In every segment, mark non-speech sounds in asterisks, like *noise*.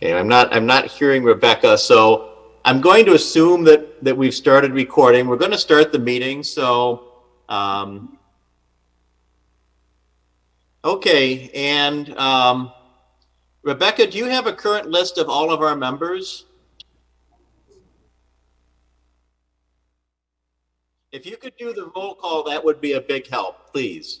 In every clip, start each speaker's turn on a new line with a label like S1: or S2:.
S1: Okay, I'm not, I'm not hearing Rebecca, so I'm going to assume that, that we've started recording. We're going to start the meeting, so, um, okay, and, um, Rebecca, do you have a current list of all of our members? If you could do the roll call, that would be a big help, please.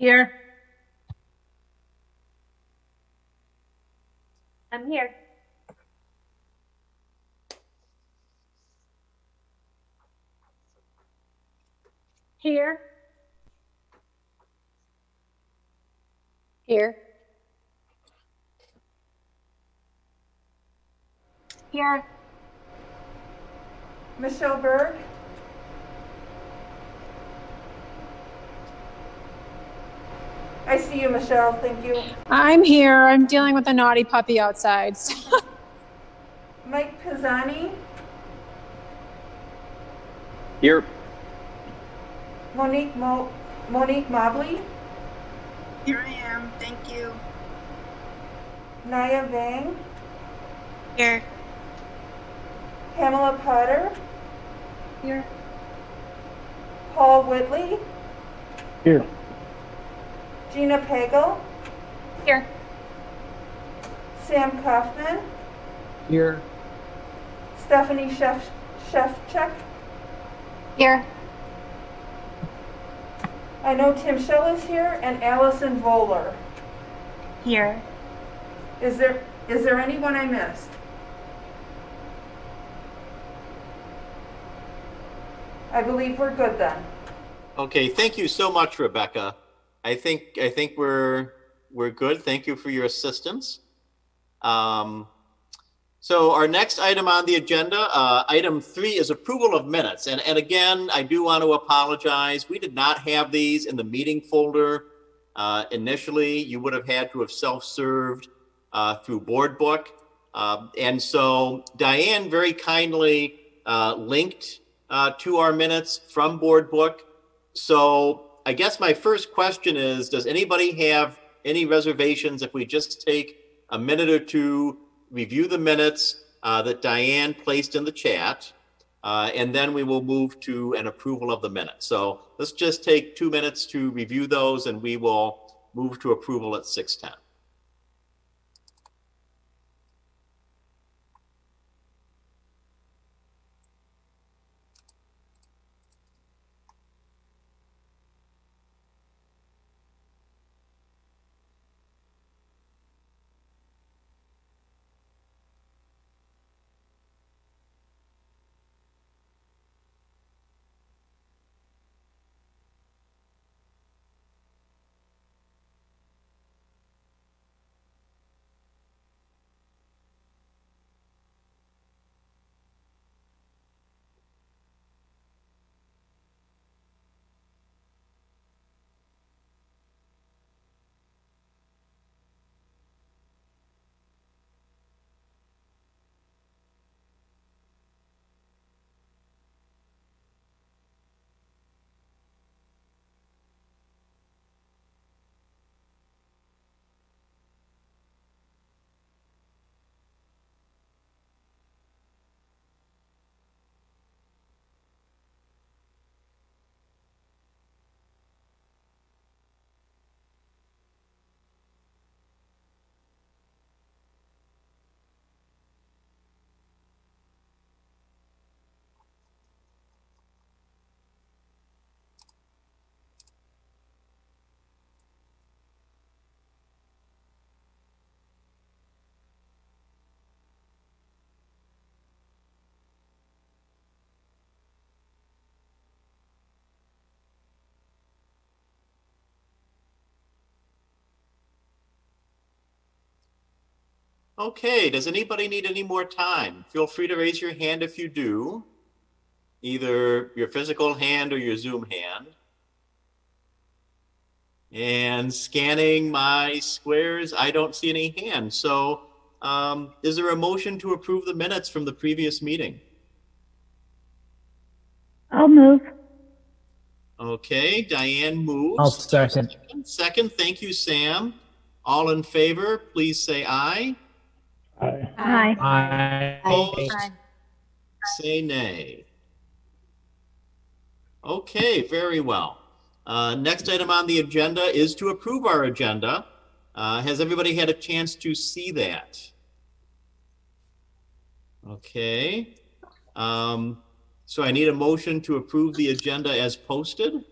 S2: Here. I'm here. Here. Here. Here.
S3: Michelle Berg, I see you, Michelle, thank you.
S4: I'm here. I'm dealing with a naughty puppy outside. *laughs*
S3: Mike Pizzani,
S5: Here.
S3: Monique Mo, Monique Mobley,
S6: Here I am, thank you.
S3: Naya Vang,
S2: Here.
S3: Pamela Potter,
S2: Here.
S3: Paul Whitley,
S5: Here.
S3: Gina Pagel,
S2: Here.
S3: Sam Kaufman,
S5: Here.
S3: Stephanie Chef, Chefchuk.
S2: Here.
S3: I know Tim Shell is here and Allison Voller.
S2: Here.
S3: Is there, is there anyone I missed? I believe we're good then.
S1: Okay, thank you so much, Rebecca. I think, I think we're, we're good. Thank you for your assistance. Um, so our next item on the agenda, uh, item three is approval of minutes. And, and again, I do want to apologize. We did not have these in the meeting folder. Uh, initially, you would have had to have self-served uh, through Board Book. Um, and so Diane very kindly uh, linked uh, to our minutes from Board Book. So I guess my first question is, does anybody have any reservations if we just take a minute or two, review the minutes uh, that Diane placed in the chat, uh, and then we will move to an approval of the minutes. So let's just take two minutes to review those, and we will move to approval at 6:10. Okay, does anybody need any more time? Feel free to raise your hand if you do, either your physical hand or your Zoom hand. And scanning my squares, I don't see any hands. So um, is there a motion to approve the minutes from the previous meeting?
S2: I'll move.
S1: Okay, Diane moves.
S5: I'll second.
S1: Second, thank you, Sam. All in favor, please say aye.
S5: Aye.
S2: Aye.
S5: Aye.
S1: Opposed? Say nay. Okay, very well. Uh, next item on the agenda is to approve our agenda. Uh, has everybody had a chance to see that? Okay. Um, so I need a motion to approve the agenda as posted.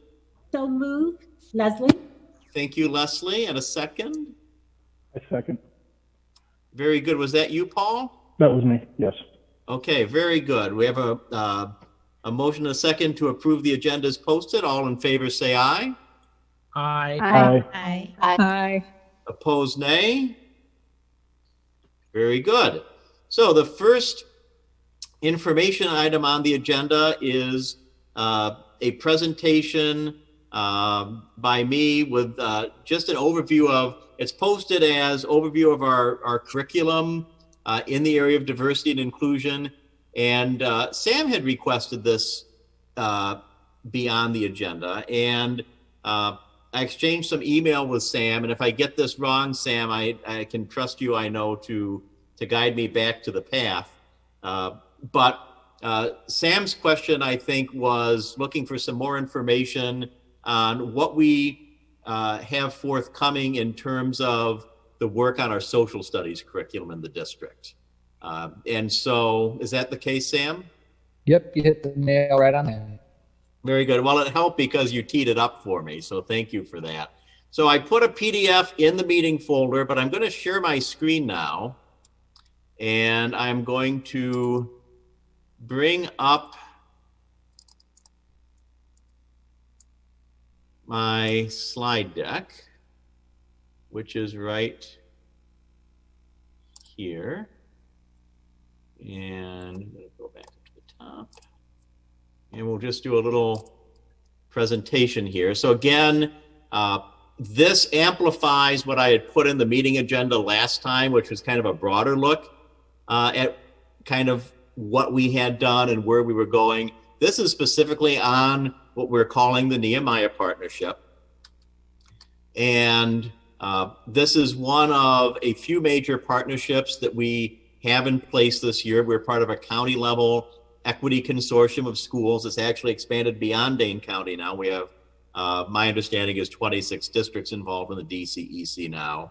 S7: So move, Leslie?
S1: Thank you, Leslie. And a second?
S8: A second.
S1: Very good. Was that you, Paul?
S8: That was me, yes.
S1: Okay, very good. We have a, uh, a motion and a second to approve the agenda as posted. All in favor, say aye.
S5: Aye.
S8: Aye.
S7: Aye.
S4: Aye.
S1: Opposed, nay. Very good. So the first information item on the agenda is uh, a presentation um, by me with uh, just an overview of, it's posted as overview of our, our curriculum uh, in the area of diversity and inclusion. And uh, Sam had requested this uh, be on the agenda. And uh, I exchanged some email with Sam. And if I get this wrong, Sam, I, I can trust you, I know, to, to guide me back to the path. Uh, but uh, Sam's question, I think, was looking for some more information on what we uh, have forthcoming in terms of the work on our social studies curriculum in the district. Uh, and so, is that the case, Sam?
S5: Yep, you hit the nail right on the head.
S1: Very good. Well, it helped because you teed it up for me, so thank you for that. So I put a PDF in the meeting folder, but I'm going to share my screen now, and I'm going to bring up my slide deck, which is right here. And I'm going to go back to the top. And we'll just do a little presentation here. So again, uh, this amplifies what I had put in the meeting agenda last time, which was kind of a broader look uh, at kind of what we had done and where we were going. This is specifically on what we're calling the Nehemiah Partnership. And uh, this is one of a few major partnerships that we have in place this year. We're part of a county level equity consortium of schools. It's actually expanded beyond Dane County now. We have, uh, my understanding is 26 districts involved in the DCEC now.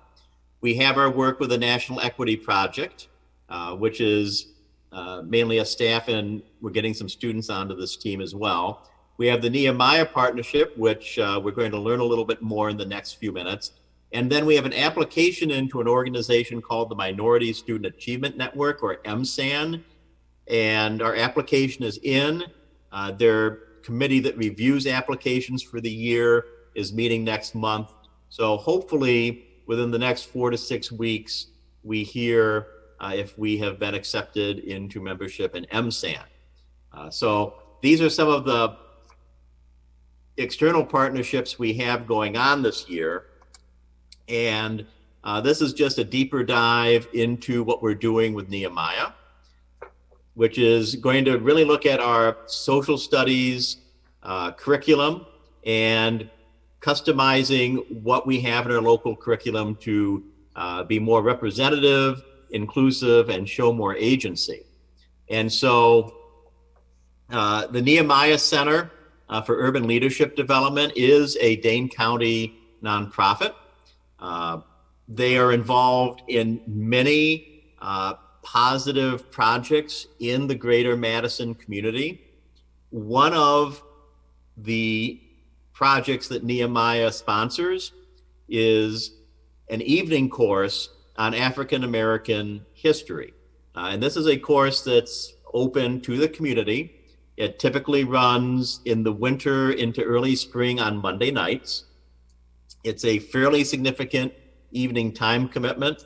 S1: We have our work with the National Equity Project, uh, which is uh, mainly a staff, and we're getting some students onto this team as well. We have the Nehemiah Partnership, which uh, we're going to learn a little bit more in the next few minutes. And then we have an application into an organization called the Minority Student Achievement Network, or MSAN. And our application is in. Uh, their committee that reviews applications for the year is meeting next month. So hopefully, within the next four to six weeks, we hear uh, if we have been accepted into membership in MSAN. Uh, so these are some of the external partnerships we have going on this year. And uh, this is just a deeper dive into what we're doing with Nehemiah, which is going to really look at our social studies uh, curriculum and customizing what we have in our local curriculum to uh, be more representative, inclusive, and show more agency. And so uh, the Nehemiah Center uh, for Urban Leadership Development is a Dane County nonprofit. Uh, they are involved in many uh, positive projects in the greater Madison community. One of the projects that Nehemiah sponsors is an evening course on African American history. Uh, and this is a course that's open to the community. It typically runs in the winter into early spring on Monday nights. It's a fairly significant evening time commitment.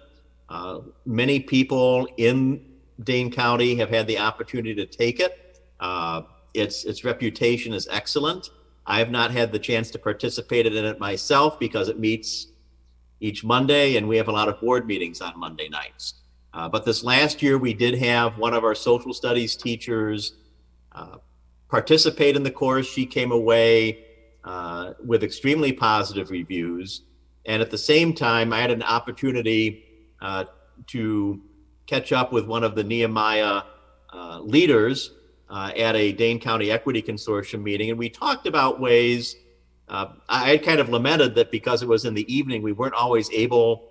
S1: Uh, many people in Dane County have had the opportunity to take it. Uh, its its reputation is excellent. I have not had the chance to participate in it myself because it meets each Monday, and we have a lot of board meetings on Monday nights. Uh, but this last year, we did have one of our social studies teachers uh, participate in the course. She came away uh, with extremely positive reviews. And at the same time, I had an opportunity uh, to catch up with one of the Nehemiah uh, leaders uh, at a Dane County Equity Consortium meeting. And we talked about ways, I kind of lamented that because it was in the evening, we weren't always able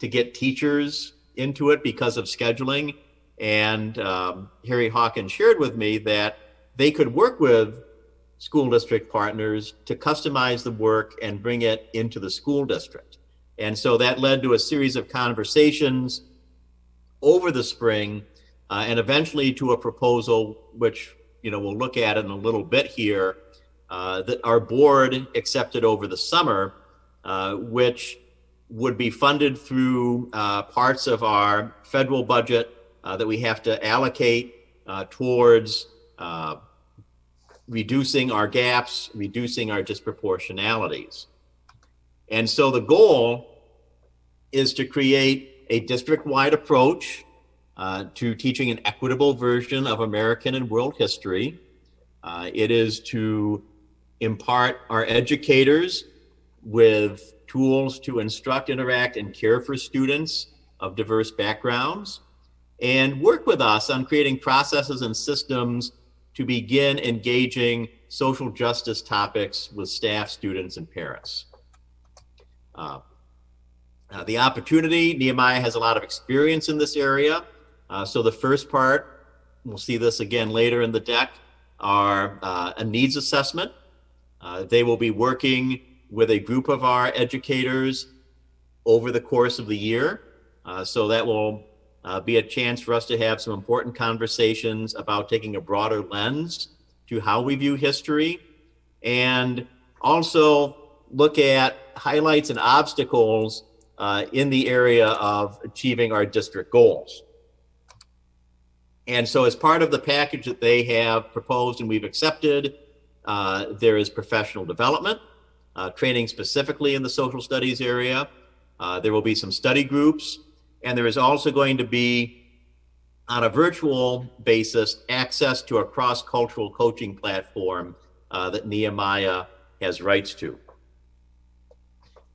S1: to get teachers into it because of scheduling. And um, Harry Hawkins shared with me that they could work with school district partners to customize the work and bring it into the school district. And so that led to a series of conversations over the spring uh, and eventually to a proposal, which you know we'll look at in a little bit here, uh, that our board accepted over the summer, uh, which would be funded through uh, parts of our federal budget uh, that we have to allocate uh, towards reducing our gaps, reducing our disproportionalities. And so the goal is to create a district wide approach uh, to teaching an equitable version of American and world history. Uh, it is to impart our educators with tools to instruct, interact, and care for students of diverse backgrounds, and work with us on creating processes and systems to begin engaging social justice topics with staff, students, and parents. Uh, uh, the opportunity, Nehemiah has a lot of experience in this area. Uh, so the first part, we'll see this again later in the deck, are uh, a needs assessment. Uh, they will be working with a group of our educators over the course of the year. Uh, so that will uh, be a chance for us to have some important conversations about taking a broader lens to how we view history and also look at highlights and obstacles uh, in the area of achieving our district goals. And so, as part of the package that they have proposed and we've accepted, uh, there is professional development, uh, training specifically in the social studies area. Uh, there will be some study groups, and there is also going to be, on a virtual basis, access to a cross cultural coaching platform uh, that Nehemiah has rights to.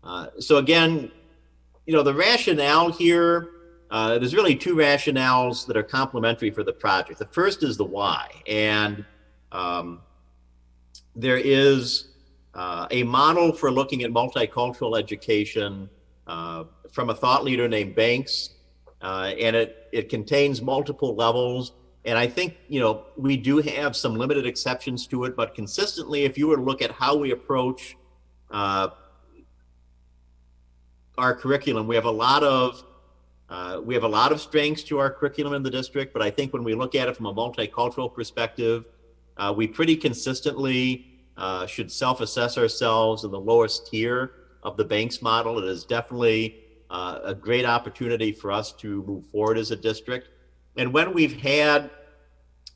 S1: Uh, so, again, you know, the rationale here, uh, there's really two rationales that are complementary for the project. The first is the why. And um, there is uh, a model for looking at multicultural education uh, from a thought leader named Banks, uh, and it, it contains multiple levels. And I think, you know, we do have some limited exceptions to it, but consistently, if you were to look at how we approach uh, our curriculum. We have a lot of uh, we have a lot of strengths to our curriculum in the district, but I think when we look at it from a multicultural perspective, uh, we pretty consistently uh, should self-assess ourselves in the lowest tier of the Banks model. It is definitely uh, a great opportunity for us to move forward as a district. And when we've had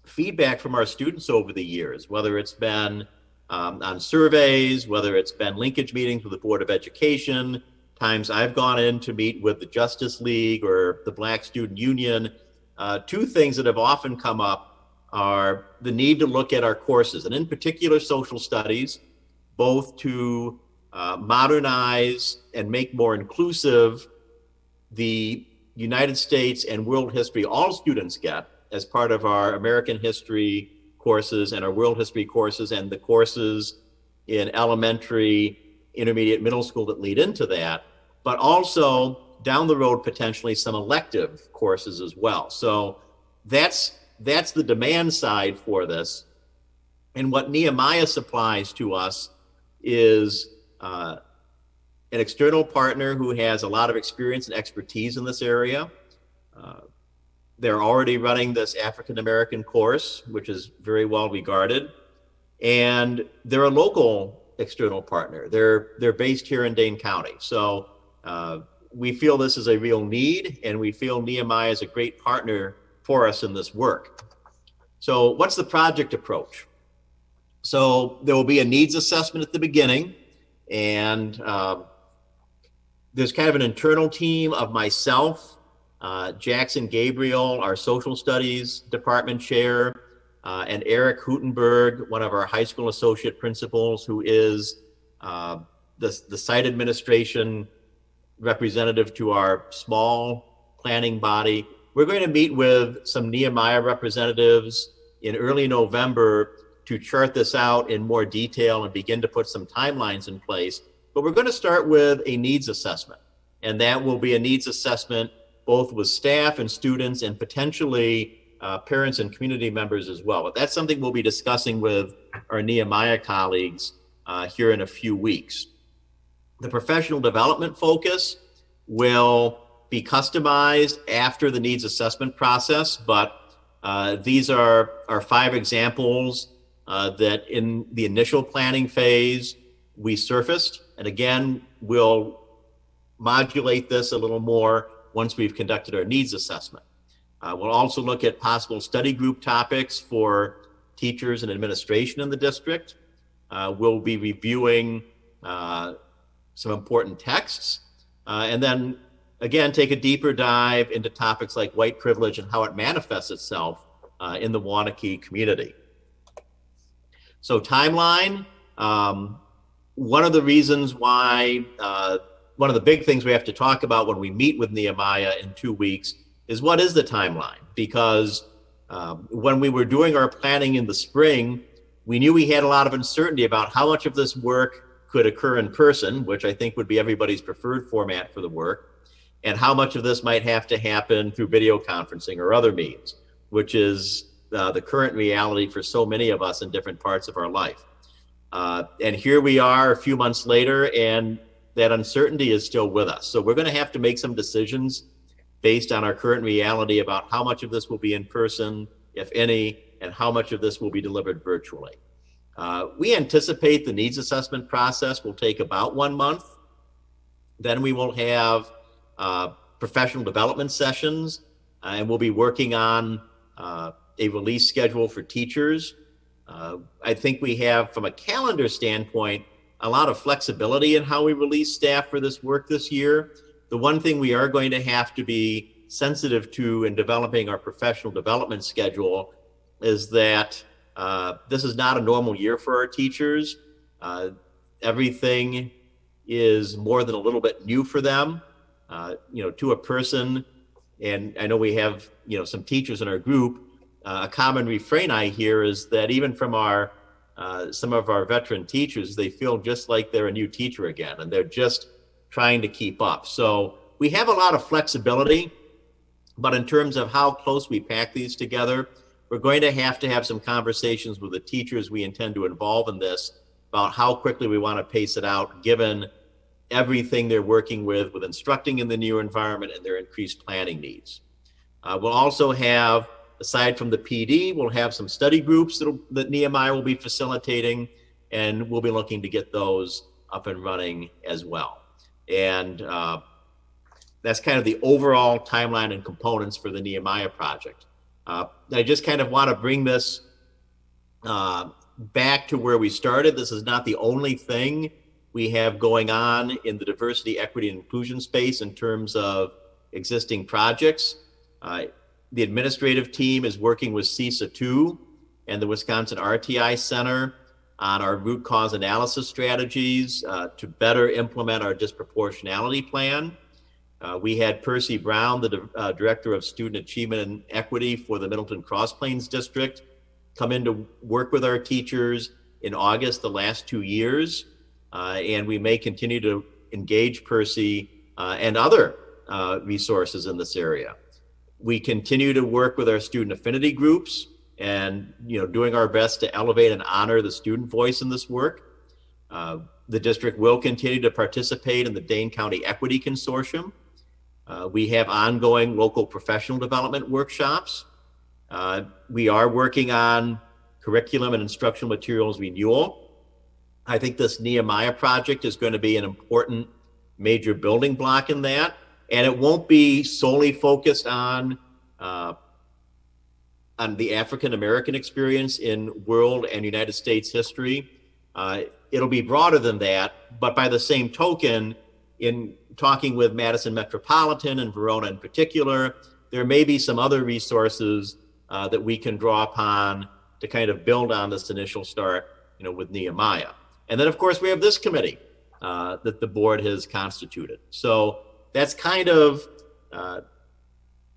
S1: feedback from our students over the years, whether it's been um, on surveys, whether it's been linkage meetings with the Board of Education, times I've gone in to meet with the Justice League or the Black Student Union, uh, two things that have often come up are the need to look at our courses, and in particular, social studies, both to uh, modernize and make more inclusive the United States and world history all students get as part of our American history courses and our world history courses and the courses in elementary, intermediate, middle school that lead into that but also down the road potentially some elective courses as well. So that's that's the demand side for this. And what Nehemiah supplies to us is uh, an external partner who has a lot of experience and expertise in this area. Uh, they're already running this African American course, which is very well regarded, and they're a local external partner. They're they're based here in Dane County, so uh, we feel this is a real need, and we feel Nehemiah is a great partner for us in this work. So, what's the project approach? So, there will be a needs assessment at the beginning, and uh, there's kind of an internal team of myself, uh, Jackson Gabriel, our social studies department chair, uh, and Eric Hutenberg, one of our high school associate principals, who is uh, the, the site administration representative to our small planning body. We're going to meet with some Nehemiah representatives in early November to chart this out in more detail and begin to put some timelines in place. But we're going to start with a needs assessment, and that will be a needs assessment both with staff and students and potentially uh, parents and community members as well. But that's something we'll be discussing with our Nehemiah colleagues uh, here in a few weeks. The professional development focus will be customized after the needs assessment process, but uh, these are, are five examples uh, that in the initial planning phase we surfaced. And again, we'll modulate this a little more once we've conducted our needs assessment. Uh, we'll also look at possible study group topics for teachers and administration in the district. Uh, we'll be reviewing uh, some important texts. Uh, and then again, take a deeper dive into topics like white privilege and how it manifests itself uh, in the Waunakee community. So, timeline um, one of the reasons why, uh, one of the big things we have to talk about when we meet with Nehemiah in two weeks is what is the timeline? Because um, when we were doing our planning in the spring, we knew we had a lot of uncertainty about how much of this work could occur in person, which I think would be everybody's preferred format for the work, and how much of this might have to happen through video conferencing or other means, which is uh, the current reality for so many of us in different parts of our life. Uh, and here we are a few months later, and that uncertainty is still with us. So we're going to have to make some decisions based on our current reality about how much of this will be in person, if any, and how much of this will be delivered virtually. Uh, we anticipate the needs assessment process will take about one month. Then we will have uh, professional development sessions, uh, and we'll be working on uh, a release schedule for teachers. Uh, I think we have, from a calendar standpoint, a lot of flexibility in how we release staff for this work this year. The one thing we are going to have to be sensitive to in developing our professional development schedule is that uh, this is not a normal year for our teachers. Uh, everything is more than a little bit new for them. Uh, you know, to a person, and I know we have you know some teachers in our group. Uh, a common refrain I hear is that even from our uh, some of our veteran teachers, they feel just like they're a new teacher again, and they're just trying to keep up. So we have a lot of flexibility, but in terms of how close we pack these together, we're going to have to have some conversations with the teachers we intend to involve in this about how quickly we want to pace it out given everything they're working with with instructing in the new environment and their increased planning needs uh, we'll also have aside from the pd we'll have some study groups that nehemiah will be facilitating and we'll be looking to get those up and running as well and uh, that's kind of the overall timeline and components for the nehemiah project uh, I just kind of want to bring this uh, back to where we started. This is not the only thing we have going on in the diversity, equity, and inclusion space in terms of existing projects. The administrative team is working with CESA 2 and the Wisconsin RTI Center on our root cause analysis strategies uh, to better implement our disproportionality plan. Uh, we had Percy Brown, the uh, Director of Student Achievement and Equity for the Middleton Cross Plains District, come in to work with our teachers in August the last two years. Uh, and we may continue to engage Percy uh, and other uh, resources in this area. We continue to work with our student affinity groups and you know doing our best to elevate and honor the student voice in this work. Uh, the district will continue to participate in the Dane County Equity Consortium, uh, we have ongoing local professional development workshops. Uh, we are working on curriculum and instructional materials renewal. I think this Nehemiah project is going to be an important major building block in that. And it won't be solely focused on uh, on the African American experience in world and United States history. Uh, it'll be broader than that, but by the same token, in talking with Madison Metropolitan and Verona in particular, there may be some other resources uh, that we can draw upon to kind of build on this initial start, you know, with Nehemiah. And then, of course, we have this committee uh, that the board has constituted. So that's kind of uh,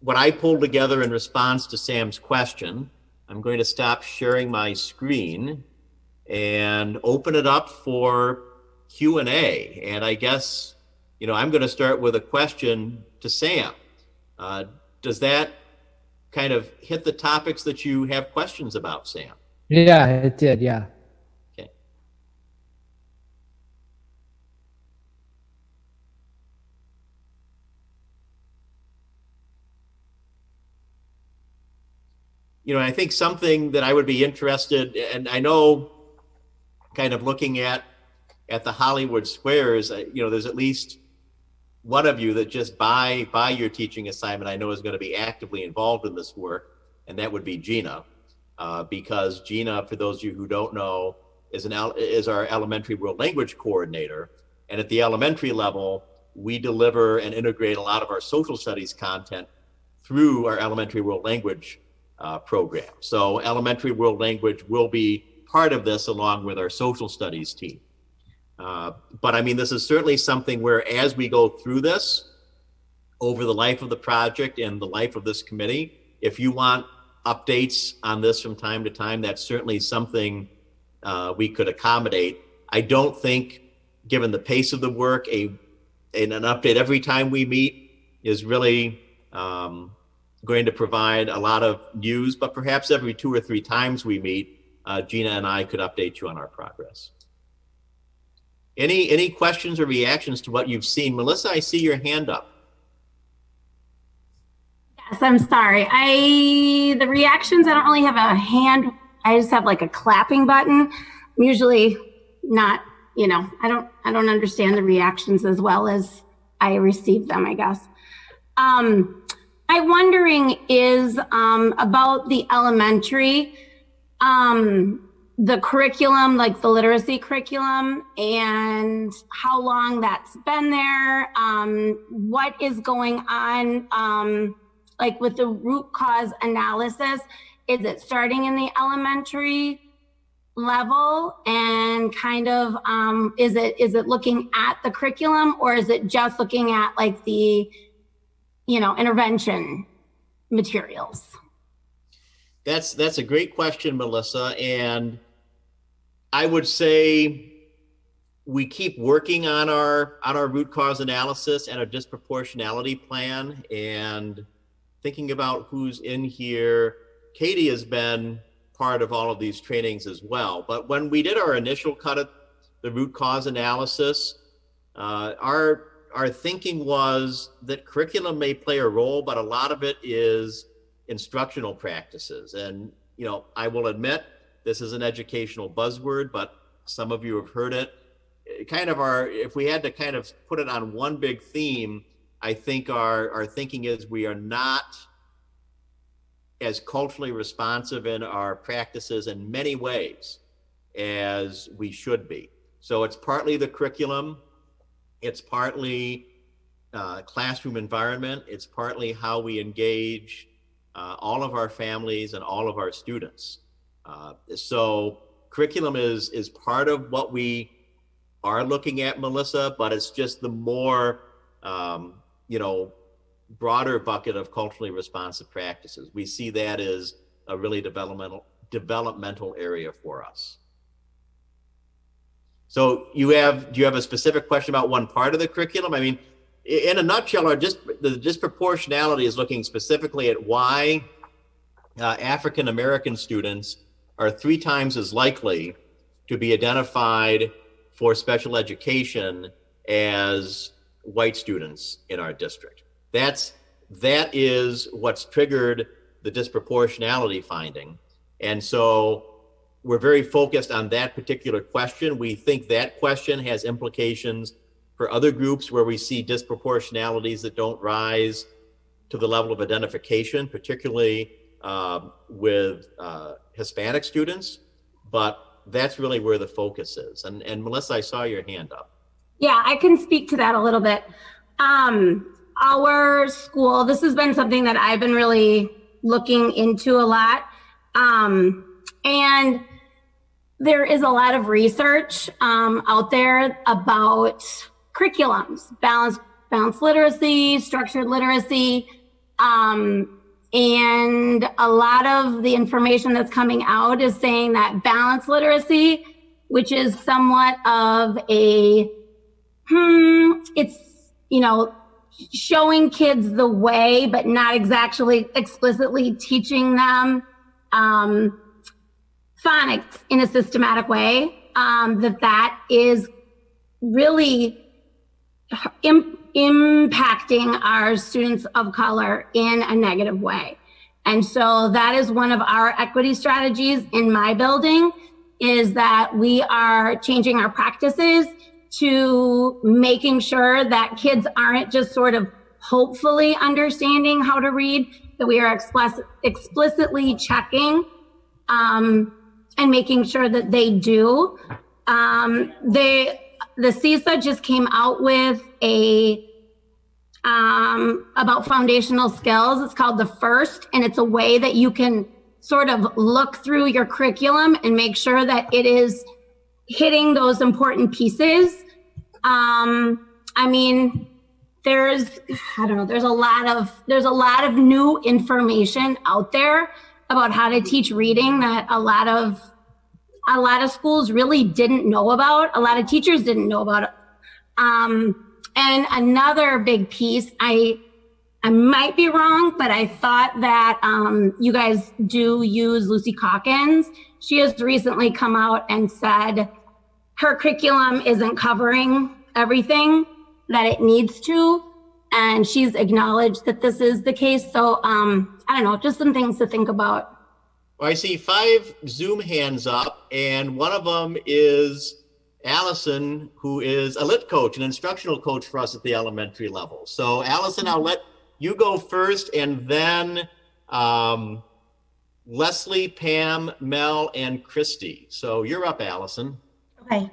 S1: what I pulled together in response to Sam's question. I'm going to stop sharing my screen and open it up for Q&A. And I guess, you know, I'm going to start with a question to Sam. Uh, does that kind of hit the topics that you have questions about, Sam?
S5: Yeah, it did. Yeah.
S1: You know, I think something that I would be interested, and I know, kind of looking at at the Hollywood Squares, you know, there's at least one of you that just by by your teaching assignment, I know is going to be actively involved in this work, and that would be Gina, uh, because Gina, for those of you who don't know, is an is our elementary world language coordinator, and at the elementary level, we deliver and integrate a lot of our social studies content through our elementary world language uh, program. So elementary world language will be part of this along with our social studies team. Uh, but I mean, this is certainly something where as we go through this over the life of the project and the life of this committee, if you want updates on this from time to time, that's certainly something uh, we could accommodate. I don't think, given the pace of the work, a an update every time we meet is really um, going to provide a lot of news. But perhaps every two or three times we meet, uh, Gina and I could update you on our progress. Any any questions or reactions to what you've seen? Melissa, I see your hand up.
S9: Yes, I'm sorry. I the reactions, I don't really have a hand. I just have like a clapping button. I'm usually not, you know, I don't I don't understand the reactions as well as I receive them, I guess. Um my wondering is um about the elementary. Um the curriculum, like the literacy curriculum, and how long that's been there, um, what is going on, um, like with the root cause analysis. Is it starting in the elementary level and kind of um, is it is it looking at the curriculum or is it just looking at like the you know intervention materials?
S1: That's that's a great question, Melissa, and I would say we keep working on our on our root cause analysis and our disproportionality plan and thinking about who's in here. Katie has been part of all of these trainings as well. But when we did our initial cut of the root cause analysis, uh, our our thinking was that curriculum may play a role, but a lot of it is instructional practices. And you know, I will admit this is an educational buzzword, but some of you have heard it. it. Kind of our, if we had to kind of put it on one big theme, I think our, our thinking is we are not as culturally responsive in our practices in many ways as we should be. So it's partly the curriculum, it's partly uh, classroom environment, it's partly how we engage uh, all of our families and all of our students. Uh, so curriculum is is part of what we are looking at, Melissa, but it's just the more um, you know broader bucket of culturally responsive practices. We see that as a really developmental developmental area for us. So you have do you have a specific question about one part of the curriculum? I mean, in a nutshell, our just the disproportionality is looking specifically at why uh, African American students are three times as likely to be identified for special education as white students in our district. That's that is what's triggered the disproportionality finding. And so we're very focused on that particular question. We think that question has implications for other groups where we see disproportionalities that don't rise to the level of identification, particularly um, with uh, Hispanic students. But that's really where the focus is. And, and Melissa, I saw your hand up.
S9: Yeah, I can speak to that a little bit. Um, our school, this has been something that I've been really looking into a lot. Um, and there is a lot of research um, out there about curriculums, balanced, balanced literacy, structured literacy. Um, and a lot of the information that's coming out is saying that balanced literacy, which is somewhat of a, hmm, it's, you know, showing kids the way, but not exactly explicitly teaching them um, phonics in a systematic way, um, that that is really Im- impacting our students of color in a negative way. And so that is one of our equity strategies in my building is that we are changing our practices to making sure that kids aren't just sort of hopefully understanding how to read, that we are explicit, explicitly checking um, and making sure that they do. Um, they, the CESA just came out with a um, about foundational skills. It's called the first, and it's a way that you can sort of look through your curriculum and make sure that it is hitting those important pieces. Um, I mean, there's I don't know, there's a lot of there's a lot of new information out there about how to teach reading that a lot of a lot of schools really didn't know about. A lot of teachers didn't know about it. Um, and another big piece, I I might be wrong, but I thought that um, you guys do use Lucy Calkins. She has recently come out and said her curriculum isn't covering everything that it needs to. And she's acknowledged that this is the case. So um, I don't know, just some things to think about.
S1: Well, I see five Zoom hands up, and one of them is Allison, who is a lit coach, an instructional coach for us at the elementary level. So, Allison, I'll let you go first, and then um, Leslie, Pam, Mel, and Christy. So, you're up, Allison.
S10: Okay.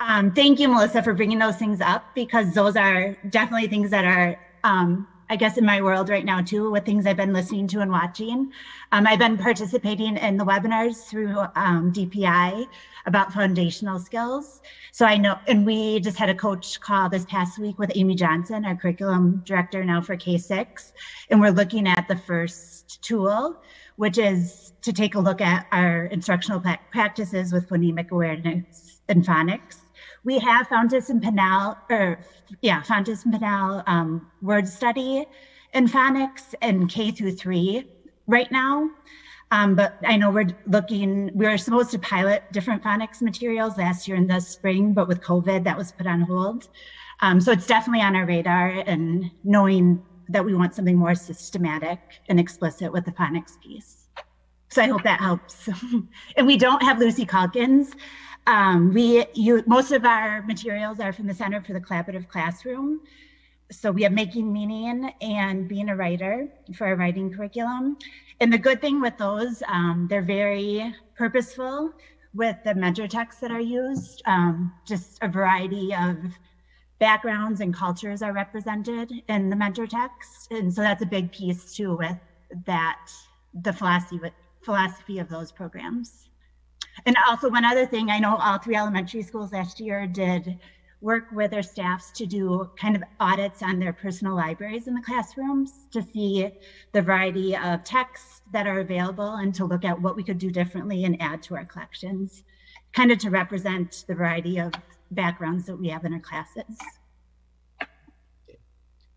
S10: Um, thank you, Melissa, for bringing those things up because those are definitely things that are, um, I guess, in my world right now too, with things I've been listening to and watching. Um, I've been participating in the webinars through um, DPI about foundational skills. So I know, and we just had a coach call this past week with Amy Johnson, our curriculum director now for K6, and we're looking at the first tool, which is to take a look at our instructional practices with phonemic awareness and phonics we have Fountas and Pinnell, or yeah, Pinnell um, word study in phonics in K through three right now. Um, but I know we're looking, we were supposed to pilot different phonics materials last year in the spring, but with COVID, that was put on hold. Um, so it's definitely on our radar and knowing that we want something more systematic and explicit with the phonics piece. So I hope that helps. *laughs* and we don't have Lucy Calkins. Um, we you most of our materials are from the Center for the Collaborative Classroom. So we have making meaning and being a writer for our writing curriculum. And the good thing with those, um, they're very purposeful with the mentor texts that are used. Um, just a variety of backgrounds and cultures are represented in the mentor text. And so that's a big piece too with that, the philosophy, philosophy of those programs. And also one other thing, I know all three elementary schools last year did work with their staffs to do kind of audits on their personal libraries in the classrooms to see the variety of texts that are available and to look at what we could do differently and add to our collections, kind of to represent the variety of backgrounds that we have in our classes.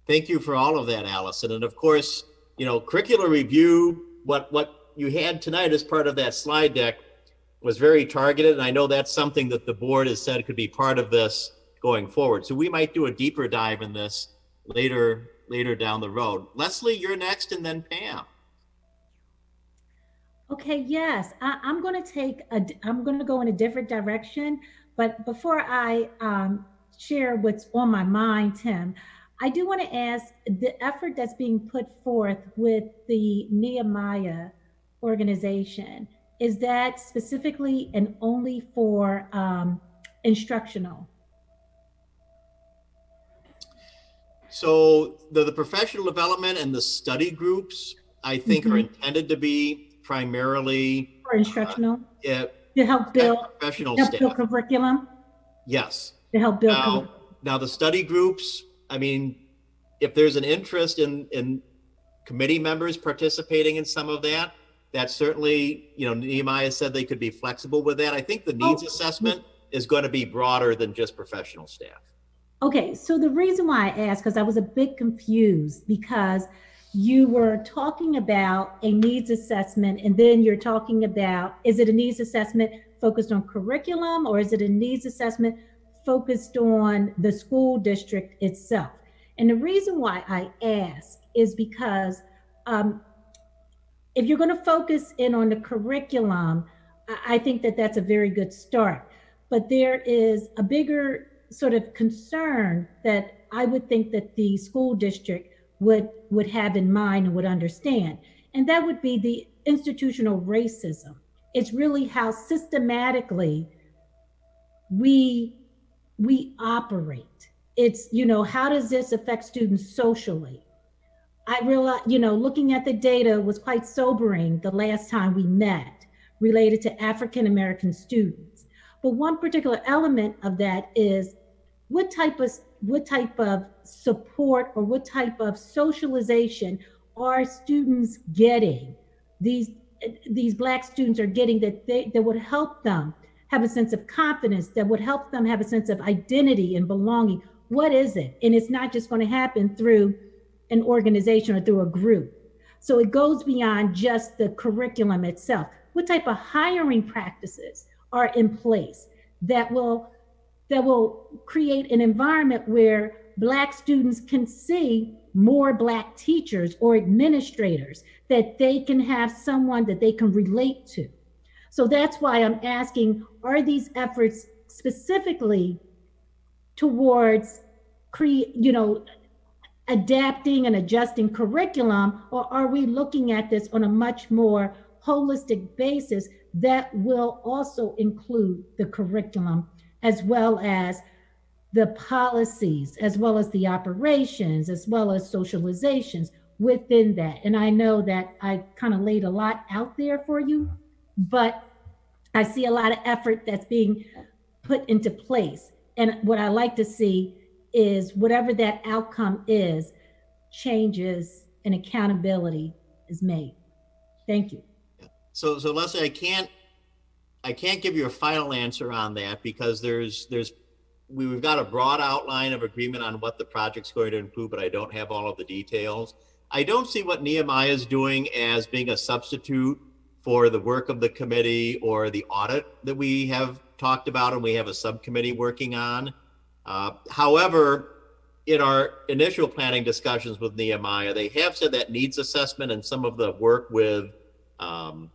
S1: Thank you for all of that, Allison. And of course, you know, curricular review, what, what you had tonight as part of that slide deck was very targeted. And I know that's something that the board has said could be part of this going forward. So we might do a deeper dive in this later later down the road. Leslie, you're next, and then Pam.
S7: Okay, yes, I, am going to take a, I'm going to go in a different direction. But before I um, share what's on my mind, Tim. I do want to ask the effort that's being put forth with the Nehemiah organization, is that specifically and only for um, instructional?
S1: So the, the professional development and the study groups, I think, are intended to be primarily
S7: For instructional?
S1: uh,
S7: To help build,
S1: professional
S7: help build curriculum?
S1: Yes.
S7: To help build,
S1: Now,
S7: curriculum?
S1: now the study groups, I mean, if there's an interest in, in committee members participating in some of that, that certainly, you know, Nehemiah said they could be flexible with that. I think the needs
S7: Oh.
S1: assessment is going to be broader than just professional staff.
S7: Okay, so the reason why I asked, because I was a bit confused because you were talking about a needs assessment and then you're talking about, is it a needs assessment focused on curriculum or is it a needs assessment focused on the school district itself? And the reason why I ask is because um, if you're going to focus in on the curriculum, I, think that that's a very good start. But there is a bigger sort of concern that I would think that the school district would would have in mind and would understand, and that would be the institutional racism. It's really how systematically we we operate. It's you know how does this affect students socially? I realized, you know looking at the data was quite sobering the last time we met related to African American students. But one particular element of that is what type of what type of support or what type of socialization are students getting? These these black students are getting that they that would help them have a sense of confidence, that would help them have a sense of identity and belonging. What is it? And it's not just going to happen through an organization or through a group. So it goes beyond just the curriculum itself. What type of hiring practices are in place that will that will create an environment where black students can see more black teachers or administrators that they can have someone that they can relate to. So that's why I'm asking are these efforts specifically towards create you know adapting and adjusting curriculum or are we looking at this on a much more holistic basis that will also include the curriculum as well as the policies, as well as the operations, as well as socializations within that. And I know that I kind of laid a lot out there for you, but I see a lot of effort that's being put into place. And what I like to see is whatever that outcome is, changes and accountability is made. Thank you.
S1: So, so Leslie, I can't, I can't give you a final answer on that because there's, there's, we- we've got a broad outline of agreement on what the project's going to include, but I don't have all of the details. I don't see what Nehemiah is doing as being a substitute for the work of the committee or the audit that we have talked about and we have a subcommittee working on. Uh, however, in our initial planning discussions with Nehemiah, they have said that needs assessment and some of the work with um,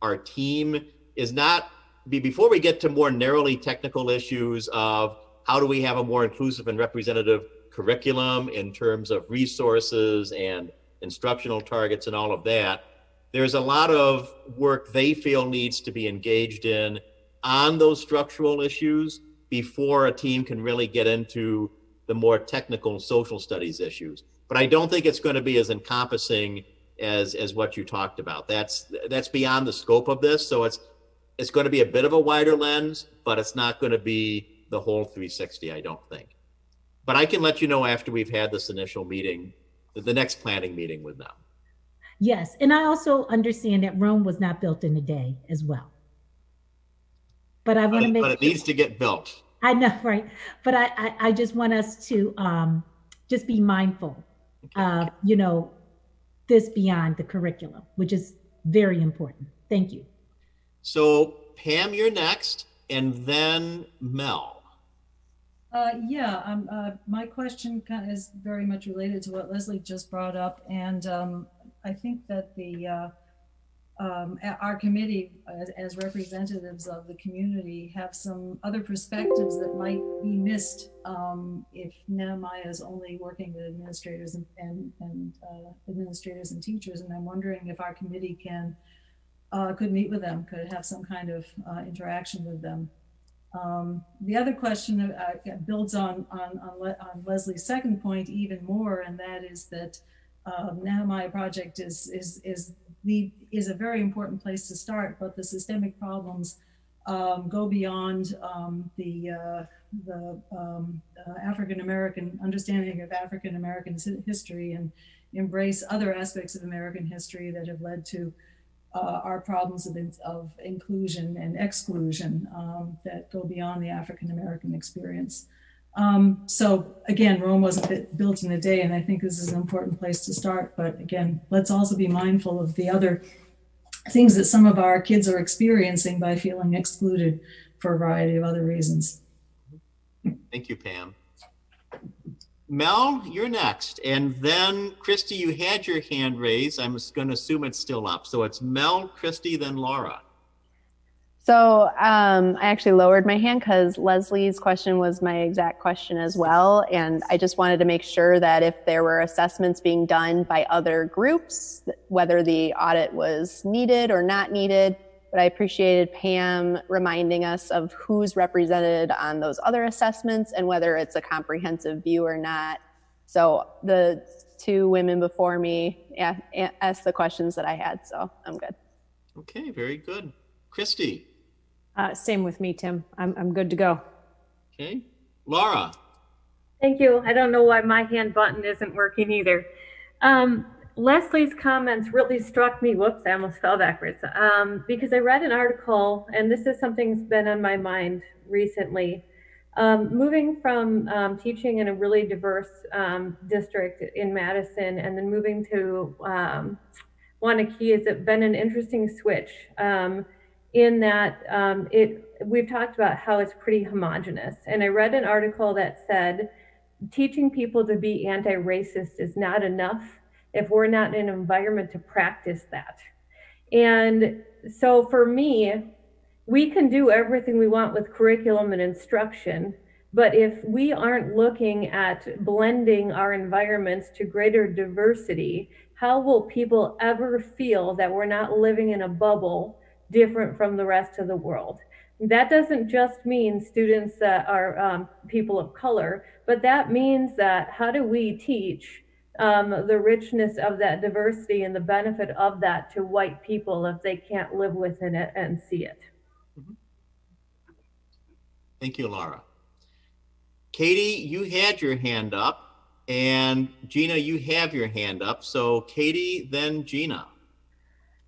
S1: our team is not be before we get to more narrowly technical issues of how do we have a more inclusive and representative curriculum in terms of resources and instructional targets and all of that there's a lot of work they feel needs to be engaged in on those structural issues before a team can really get into the more technical social studies issues. But i don't think it's going to be as encompassing as as what you talked about. That's that's beyond the scope of this so it's it's going to be a bit of a wider lens but it's not going to be the whole 360 i don't think. But i can let you know after we've had this initial meeting the, next planning meeting with them.
S7: Yes, and I also understand that Rome was not built in a day as well. But I want to
S1: it,
S7: make
S1: but it needs to get built *laughs*
S7: I know, right? But I, I, I just want us to um, just be mindful of, you know, this beyond the curriculum, which is very important. Thank you.
S1: so pam you're next and then mel
S11: Uh, yeah, um, uh, my question kind of is very much related to what Leslie just brought up, and um, I think that the uh, um, our committee, as, as representatives of the community, have some other perspectives that might be missed um, if Nehemiah is only working with administrators and, and, and uh, administrators and teachers. And I'm wondering if our committee can, uh, could meet with them, could have some kind of uh, interaction with them. Um, the other question uh, builds on, on, on, Le- on Leslie's second point even more, and that is that um, Nehemiah Project is, is, is, the, is a very important place to start, but the systemic problems um, go beyond um, the, uh, the um, uh, African American understanding of African American history and embrace other aspects of American history that have led to uh, our problems of, of inclusion and exclusion um, that go beyond the African American experience. Um, so again, Rome wasn't built in a day, and I think this is an important place to start. But again, let's also be mindful of the other things that some of our kids are experiencing by feeling excluded for a variety of other reasons.
S1: Thank you, Pam. Mel, you're next. And then Christy, you had your hand raised. I'm going to assume it's still up. So it's Mel, Christy, then Laura.
S12: So um, I actually lowered my hand because Leslie's question was my exact question as well. And I just wanted to make sure that if there were assessments being done by other groups, whether the audit was needed or not needed, but I appreciated Pam reminding us of who's represented on those other assessments and whether it's a comprehensive view or not. So the two women before me asked the questions that I had, so I'm good.
S1: Okay, very good. Christy.
S13: Uh, same with me, Tim. I'm, I'm good to go.
S1: Okay. Laura.
S14: Thank you. I don't know why my hand button isn't working either. Um, Leslie's comments really struck me. Whoops, I almost fell backwards. Um, because I read an article, and this is something that's been on my mind recently. Um, moving from um, teaching in a really diverse um, district in Madison and then moving to um, Waunakee has been an interesting switch um, in that um, it we've talked about how it's pretty homogenous. And I read an article that said teaching people to be anti-racist is not enough if we're not in an environment to practice that. And so for me, we can do everything we want with curriculum and instruction, but if we aren't looking at blending our environments to greater diversity, how will people ever feel that we're not living in a bubble different from the rest of the world? That doesn't just mean students that are um, people of color, but that means that how do we teach um, the richness of that diversity and the benefit of that to white people if they can't live within it and see it.
S1: Thank you, Laura. Katie, you had your hand up, and Gina, you have your hand up. So Katie, then Gina.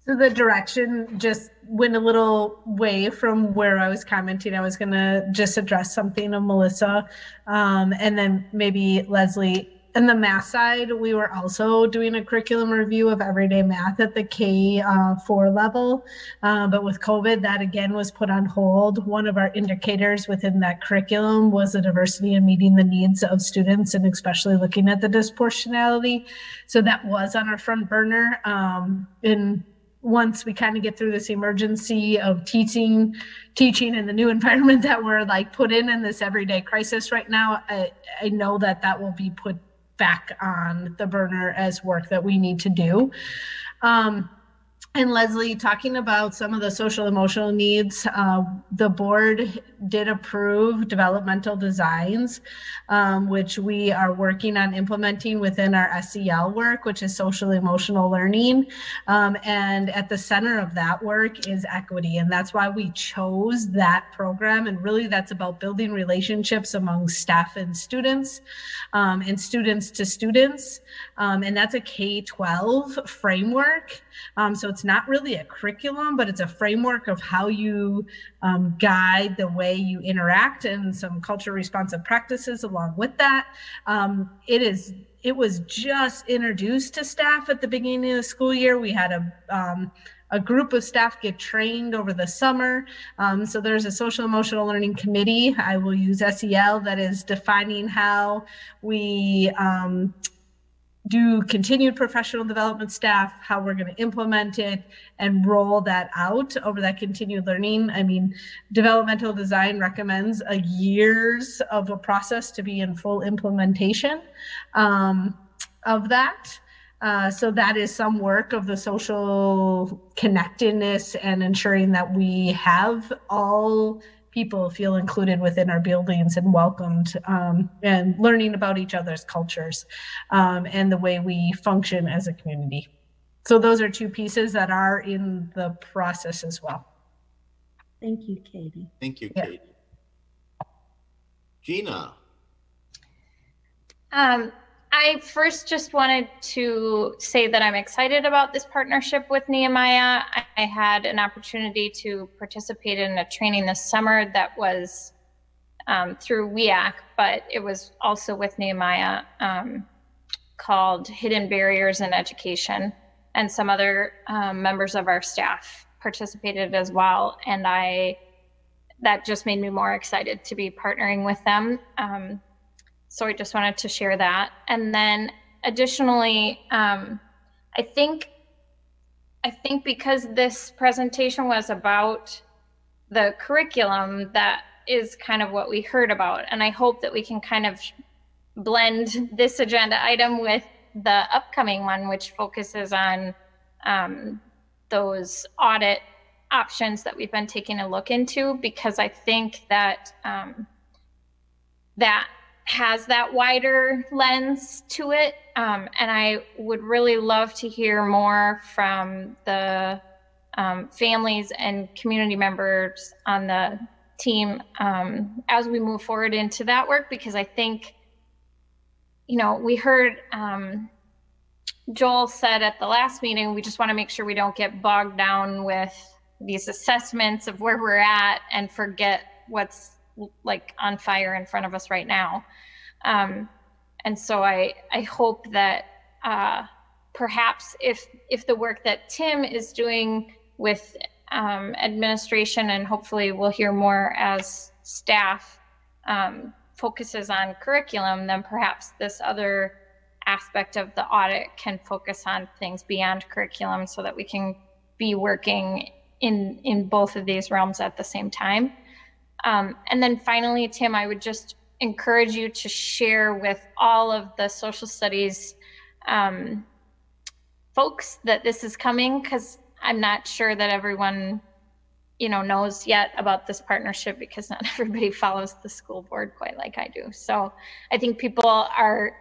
S4: So the direction just went a little way from where I was commenting. I was going to just address something of Melissa, um, and then maybe Leslie in the math side, we were also doing a curriculum review of everyday math at the K uh, four level, uh, but with COVID, that again was put on hold. One of our indicators within that curriculum was the diversity and meeting the needs of students, and especially looking at the disproportionality. So that was on our front burner. Um, and once we kind of get through this emergency of teaching teaching in the new *laughs* environment that we're like put in in this everyday crisis right now i, I know that that will be put back on the burner as work that we need to do. Um, and Leslie, talking about some of the social emotional needs, uh, the board did approve developmental designs, um, which we are working on implementing within our SEL work, which is social emotional learning. Um, and at the center of that work is equity. And that's why we chose that program. And really, that's about building relationships among staff and students um, and students to students. Um, and that's a K 12 framework. Um, so it's not really a curriculum, but it's a framework of how you um, guide the way you interact and some culture responsive practices along with that. Um, it is it was just introduced to staff at the beginning of the school year. We had a um, a group of staff get trained over the summer. Um, so there's a social emotional learning committee. I will use SEL that is defining how we um, do continued professional development staff, how we're going to implement it and roll that out over that continued learning. I mean, developmental design recommends a years of a process to be in full implementation um, of that. Uh, so that is some work of the social connectedness and ensuring that we have all people feel included within our buildings and welcomed um, and learning about each other's cultures um, and the way we function as a community. So those are two pieces that are in the process as well.
S7: Thank you, Katie.
S1: Thank you,
S4: Yeah.
S1: Katie. Gina,
S2: Um, I first just wanted to say that I'm excited about this partnership with Nehemiah. I, had an opportunity to participate in a training this summer that was um, through WEAC, but it was also with Nehemiah um, called Hidden Barriers in Education. And some other um, members of our staff participated as well. And I, that just made me more excited to be partnering with them. Um, so I just wanted to share that. And then additionally, um, I think I think because this presentation was about the curriculum, that is kind of what we heard about. And I hope that we can kind of blend this agenda item with the upcoming one, which focuses on um, those audit options that we've been taking a look into, because I think that um, that has that wider lens to it. Um, and I would really love to hear more from the um, families and community members on the team um, as we move forward into that work, because I think, you know, we heard um, Joel said at the last meeting, we just want to make sure we don't get bogged down with these assessments of where we're at and forget what's like on fire in front of us right now. Um, and so I, I hope that uh, perhaps if if the work that Tim is doing with um, administration and hopefully we'll hear more as staff um, focuses on curriculum, then perhaps this other aspect of the audit can focus on things beyond curriculum so that we can be working in in both of these realms at the same time. Um, and then finally, Tim, I would just encourage you to share with all of the social studies um, folks that this is coming because I'm not sure that everyone, you know, knows yet about this partnership because not *laughs* everybody follows the school board quite like I do. So I think people are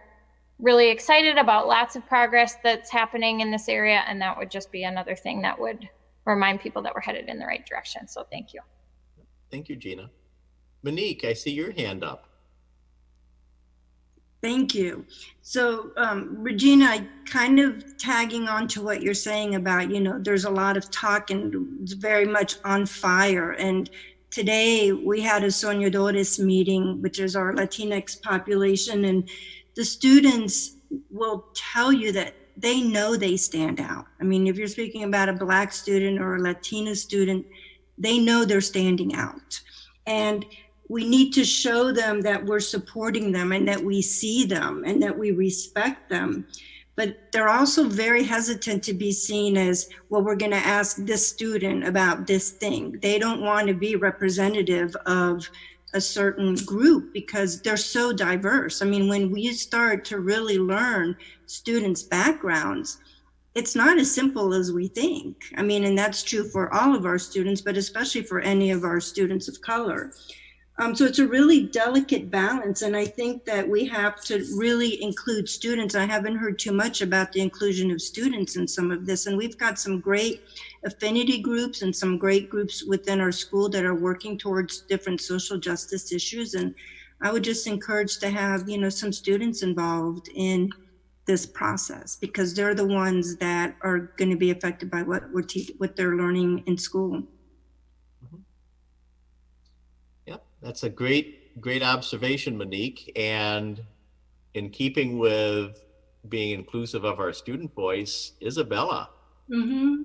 S2: really excited about lots of progress that's happening in this area, and that would just be another thing that would remind people that we're headed in the right direction. So thank you.
S1: Thank you, Gina. Monique, I see your hand up.
S6: Thank you. So, um, Regina, I kind of tagging on to what you're saying about, you know, there's a lot of talk and it's very much on fire. And today we had a Soñadores meeting, which is our Latinx population, and the students will tell you that they know they stand out. I mean, if you're speaking about a Black student or a Latina student, they know they're standing out. And we need to show them that we're supporting them and that we see them and that we respect them. But they're also very hesitant to be seen as, well, we're going to ask this student about this thing. They don't want to be representative of a certain group because they're so diverse. I mean, when we start to really learn students' backgrounds, it's not as simple as we think. I mean, and that's true for all of our students, but especially for any of our students of color. Um, so it's a really delicate balance. And I think that we have to really include students. I haven't heard too much about the inclusion of students in some of this. And we've got some great affinity groups and some great groups within our school that are working towards different social justice issues. And I would just encourage to have, you know, some students involved in this process because they're the ones that are going to be affected by what we're te- what they're learning in school.
S1: Yep, that's a great, great observation, Monique. And in keeping with being inclusive of our student voice, Isabella.
S15: Mm-hmm.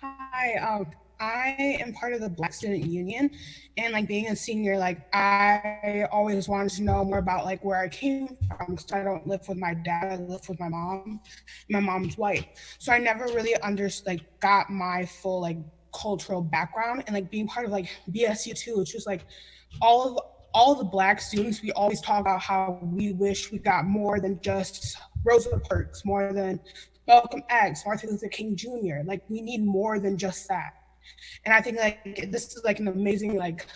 S15: Hi, um, I am part of the Black Student Union, and like being a senior, like I always wanted to know more about like where I came from. Because I don't live with my dad, I live with my mom. My mom's white, so I never really understood like got my full like cultural background and like being part of like BSU too, which was like all of all the black students. We always talk about how we wish we got more than just Rosa Parks, more than Malcolm X, Martin Luther King Jr. Like we need more than just that. And I think like this is like an amazing like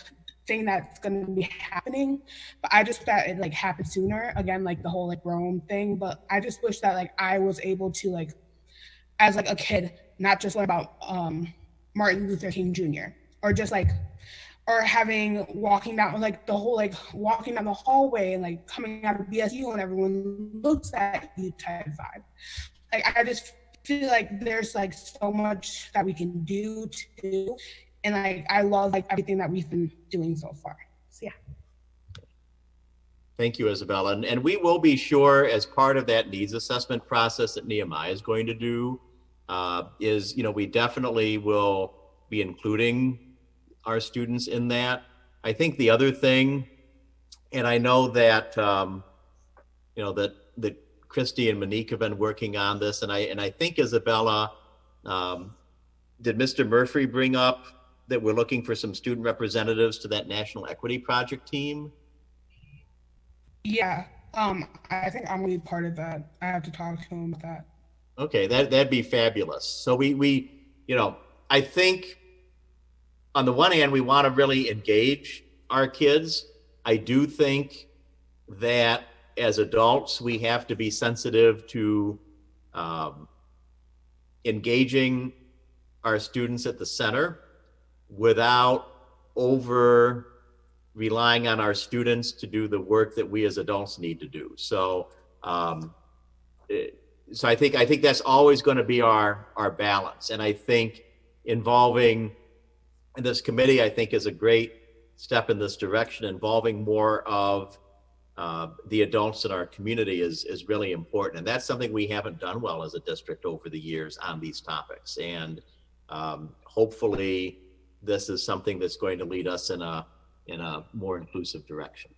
S15: thing that's gonna be happening. But I just that it like happened sooner. Again, like the whole like Rome thing. But I just wish that like I was able to like as like a kid, not just learn about um Martin Luther King Jr. or just like or having walking down like the whole like walking down the hallway and like coming out of BSU and everyone looks at you type vibe like I just feel like there's like so much that we can do too, and like I love like everything that we've been doing so far. So yeah.
S1: Thank you, Isabella. And, and we will be sure as part of that needs assessment process that Nehemiah is going to do uh, is, you know, we definitely will be including our students in that. I think the other thing, and I know that, um, you know, that Christy and Monique have been working on this, and I and I think Isabella, um, did Mr. Murphy bring up that we're looking for some student representatives to that National Equity Project team?
S15: Yeah, um, I think I'm gonna be part of that. I have to talk to him about that.
S1: Okay, that that'd be fabulous. So we we you know I think on the one hand we want to really engage our kids. I do think that as adults, we have to be sensitive to um, engaging our students at the center without over relying on our students to do the work that we as adults need to do. So, um, it, so I think I think that's always going to be our our balance, and I think involving this committee, I think, is a great step in this direction, involving more of uh, the adults in our community is is really important, and that's something we haven't done well as a district over the years on these topics. And um, hopefully, this is something that's going to lead us in a in a more inclusive direction.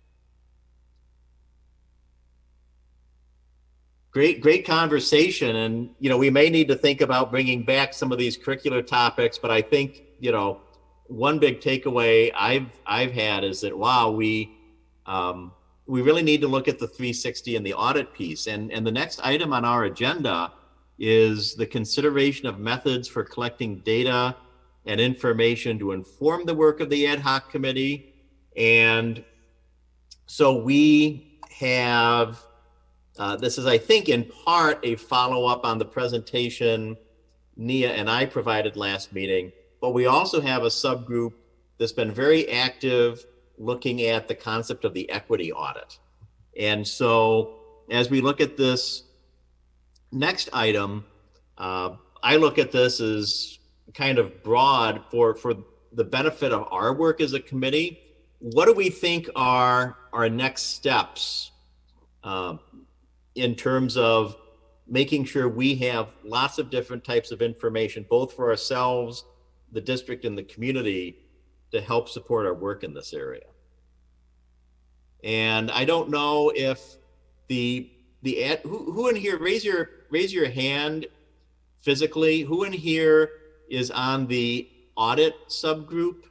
S1: Great, great conversation, and you know we may need to think about bringing back some of these curricular topics. But I think you know one big takeaway I've I've had is that wow we um, we really need to look at the 360 and the audit piece. And, and the next item on our agenda is the consideration of methods for collecting data and information to inform the work of the ad hoc committee. And so we have, uh, this is, I think, in part a follow up on the presentation Nia and I provided last meeting, but we also have a subgroup that's been very active looking at the concept of the equity audit. And so as we look at this next item, uh, I look at this as kind of broad for, for the benefit of our work as a committee. What do we think are our next steps uh, in terms of making sure we have lots of different types of information, both for ourselves, the district, and the community, to help support our work in this area. And I don't know if the the ad, who, who in here raise your raise your hand physically. Who in here is on the audit subgroup?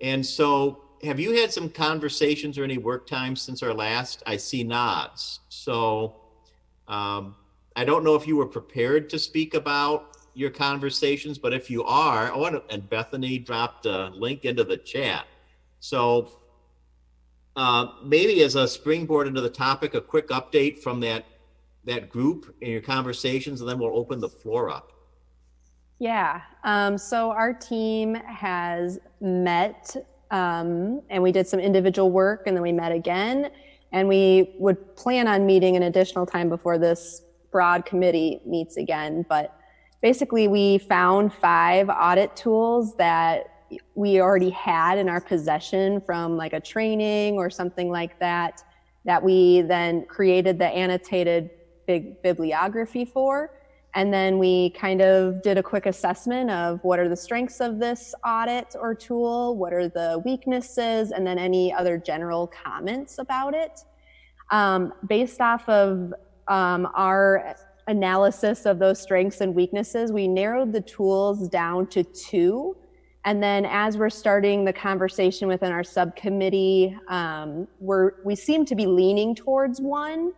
S1: And so, have you had some conversations or any work time since our last? I see nods. So, um, I don't know if you were prepared to speak about your conversations, but if you are, oh, and Bethany dropped a link into the chat. So uh, maybe as a springboard into the topic, a quick update from that that group in your conversations, and then we'll open the floor up.
S12: Yeah. Um, so our team has met, um, and we did some individual work, and then we met again, and we would plan on meeting an additional time before this broad committee meets again, but basically we found five audit tools that we already had in our possession from like a training or something like that that we then created the annotated big bibliography for And then we kind of did a quick assessment of what are the strengths of this audit or tool, what are the weaknesses, and then any other general comments about it. Um, based off of um, our analysis of those strengths and weaknesses, we narrowed the tools down to two. And then as we're starting the conversation within our subcommittee, um, we're, we seem to be leaning towards one.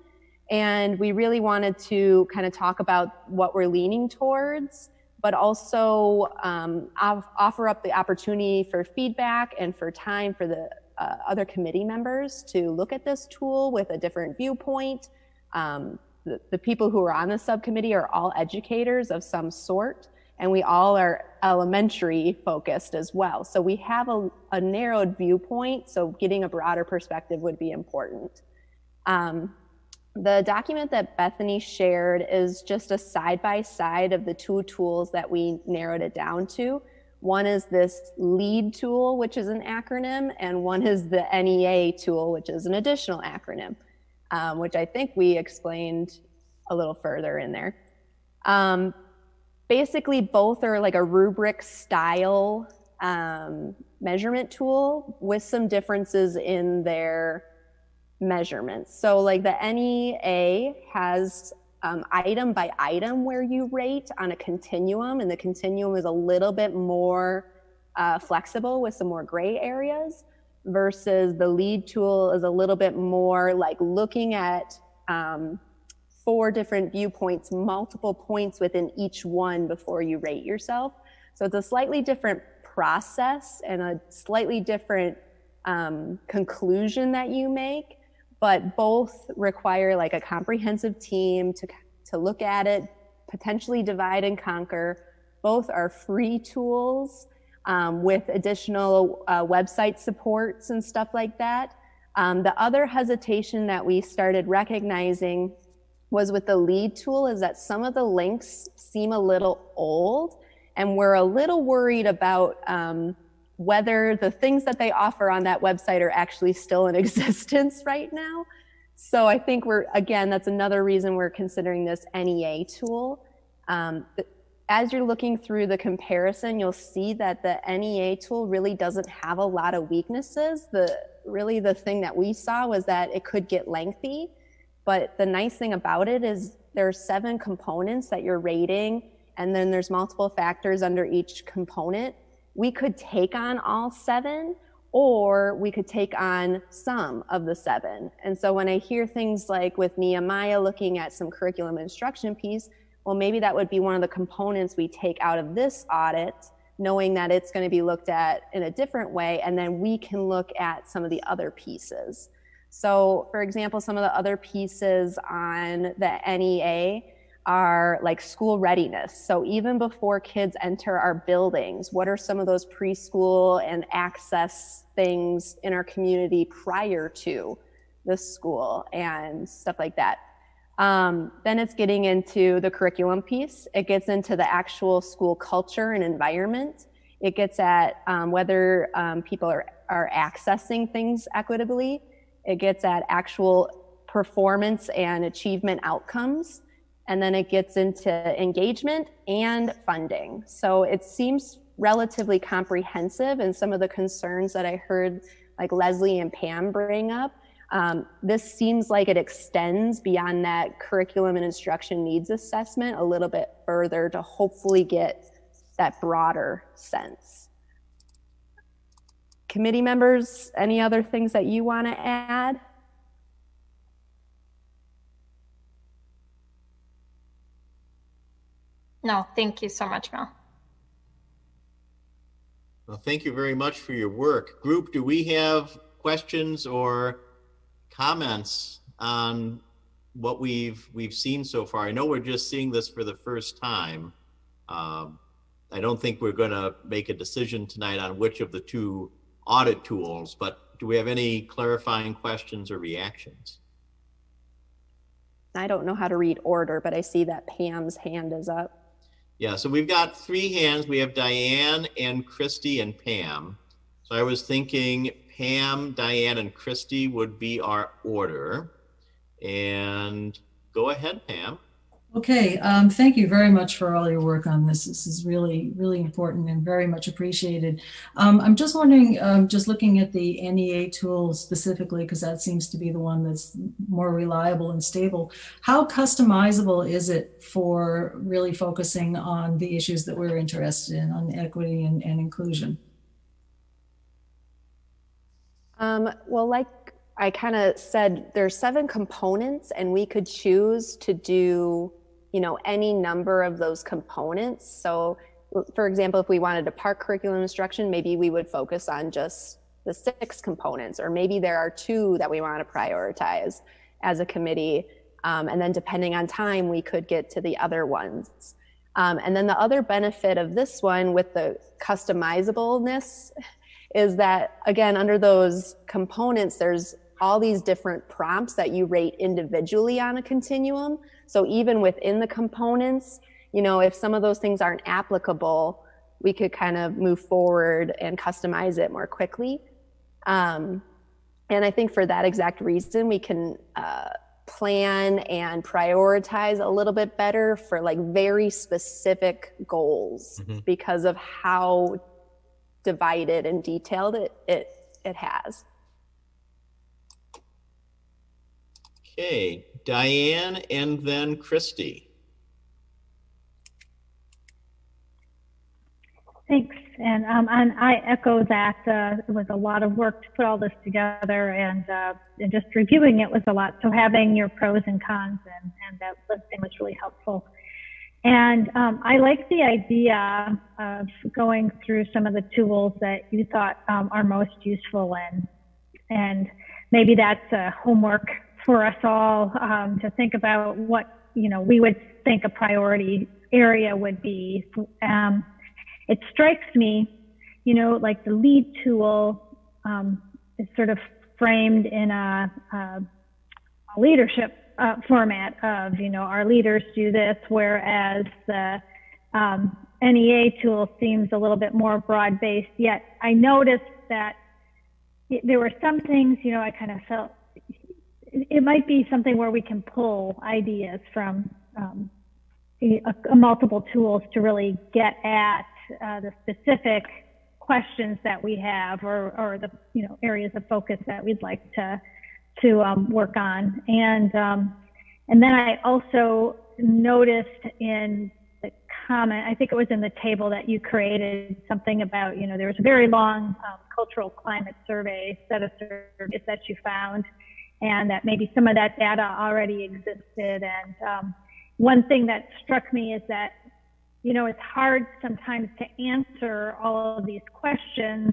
S12: And we really wanted to kind of talk about what we're leaning towards, but also um, offer up the opportunity for feedback and for time for the uh, other committee members to look at this tool with a different viewpoint. Um, the, people who are on the subcommittee are all educators of some sort, and we all are elementary focused as well. So we have a, a narrowed viewpoint, so getting a broader perspective would be important. Um, the document that Bethany shared is just a side by side of the two tools that we narrowed it down to. One is this LEAD tool, which is an acronym, and one is the NEA tool, which is an additional acronym, um, which I think we explained a little further in there. Um, basically, both are like a rubric style um, measurement tool with some differences in their measurements. So, like the NEA has um, item by item where you rate on a continuum, and the continuum is a little bit more uh, flexible with some more gray areas versus the lead tool is a little bit more like looking at um, four different viewpoints, multiple points within each one before you rate yourself. So it's a slightly different process and a slightly different um, conclusion that you make but both require like a comprehensive team to, to look at it, potentially divide and conquer. Both are free tools um, with additional uh, website supports and stuff like that. Um, the other hesitation that we started recognizing was with the lead tool is that some of the links seem a little old and we're a little worried about um, whether the things that they offer on that website are actually still in *laughs* existence right now. So I think we're, again, that's another reason we're considering this NEA tool. Um, as you're looking through the comparison, you'll see that the NEA tool really doesn't have a lot of weaknesses. The really the thing that we saw was that it could get lengthy, but the nice thing about it is there are seven components that you're rating, and then there's multiple factors under each component we could take on all seven or we could take on some of the seven. And so when I hear things like with Nehemiah looking at some curriculum instruction piece, well, maybe that would be one of the components we take out of this audit, knowing that it's going to be looked at in a different way. And then we can look at some of the other pieces. So, for example, some of the other pieces on the NEA are like school readiness. So even before kids enter our buildings, what are some of those preschool and access things in our community prior to the school and stuff like that? Um, then it's getting into the curriculum piece. It gets into the actual school culture and environment. It gets at um, whether um, people are, are accessing things equitably. It gets at actual performance and achievement outcomes and then it gets into engagement and funding. So it seems relatively comprehensive and some of the concerns that I heard like Leslie and Pam bring up. Um, this seems like it extends beyond that curriculum and instruction needs assessment a little bit further to hopefully get that broader sense. Committee members, any other things that you want to add?
S2: No, thank you so much, Mel.
S1: Well, thank you very much for your work. Group, do we have questions or comments on what we've we've seen so far? I know we're just seeing this for the first time. Um, I don't think we're going to make a decision tonight on which of the two audit tools, but do we have any clarifying questions or reactions?
S12: I don't know how to read order, but I see that Pam's hand is up.
S1: Yeah, so we've got three hands. We have Diane and Christy and Pam. So I was thinking Pam, Diane, and Christy would be our order. And go ahead, Pam.
S11: Okay, um, thank you very much for all your work on this. This is really, really important and very much appreciated. Um, I'm just wondering, um, just looking at the NEA tool specifically, because that seems to be the one that's more reliable and stable. How customizable is it for really focusing on the issues that we're interested in, on equity and, and inclusion?
S12: Um, well, like I kind of said, there's seven components, and we could choose to do you know, any number of those components. So for example, if we wanted to park curriculum instruction, maybe we would focus on just the six components, or maybe there are two that we want to prioritize as a committee. Um, and then depending on time, we could get to the other ones. Um, and then the other benefit of this one with the customizableness is that, again, under those components, there's all these different prompts that you rate individually on a continuum. So even within the components, you know, if some of those things aren't applicable, we could kind of move forward and customize it more quickly. Um, and I think for that exact reason, we can uh, plan and prioritize a little bit better for like very specific goals mm-hmm. because of how divided and detailed it, it, it has.
S1: Okay, Diane and then Christy.
S16: Thanks. And, um, and I echo that. Uh, it was a lot of work to put all this together, and, uh, and just reviewing it was a lot. So having your pros and cons and, and that listing was really helpful. And um, I like the idea of going through some of the tools that you thought um, are most useful and and maybe that's a homework for us all um, to think about what you know we would think a priority area would be. Um, it strikes me, you know, like the lead tool um, is sort of framed in a, a leadership uh, format of you know our leaders do this, whereas the um, NEA tool seems a little bit more broad based. Yet I noticed that there were some things, you know, I kind of felt it might be something where we can pull ideas from um, a, a multiple tools to really get at uh, the specific questions that we have or, or the you know areas of focus that we'd like to to um, work on and um, and then I also noticed in the comment I think it was in the table that you created something about you know there was a very long um, cultural climate survey set of surveys that you found and that maybe some of that data already existed. And um, one thing that struck me is that, you know, it's hard sometimes to answer all of these questions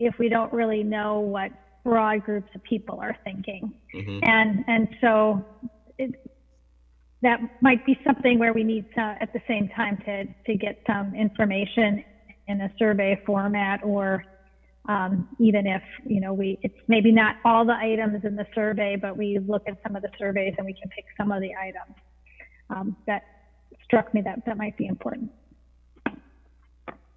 S16: if we don't really know what broad groups of people are thinking. Mm-hmm. And and so it, that might be something where we need to, at the same time to to get some information in a survey format or um, even if you know we it's maybe not all the items in the survey but we look at some of the surveys and we can pick some of the items um, that struck me that that might be important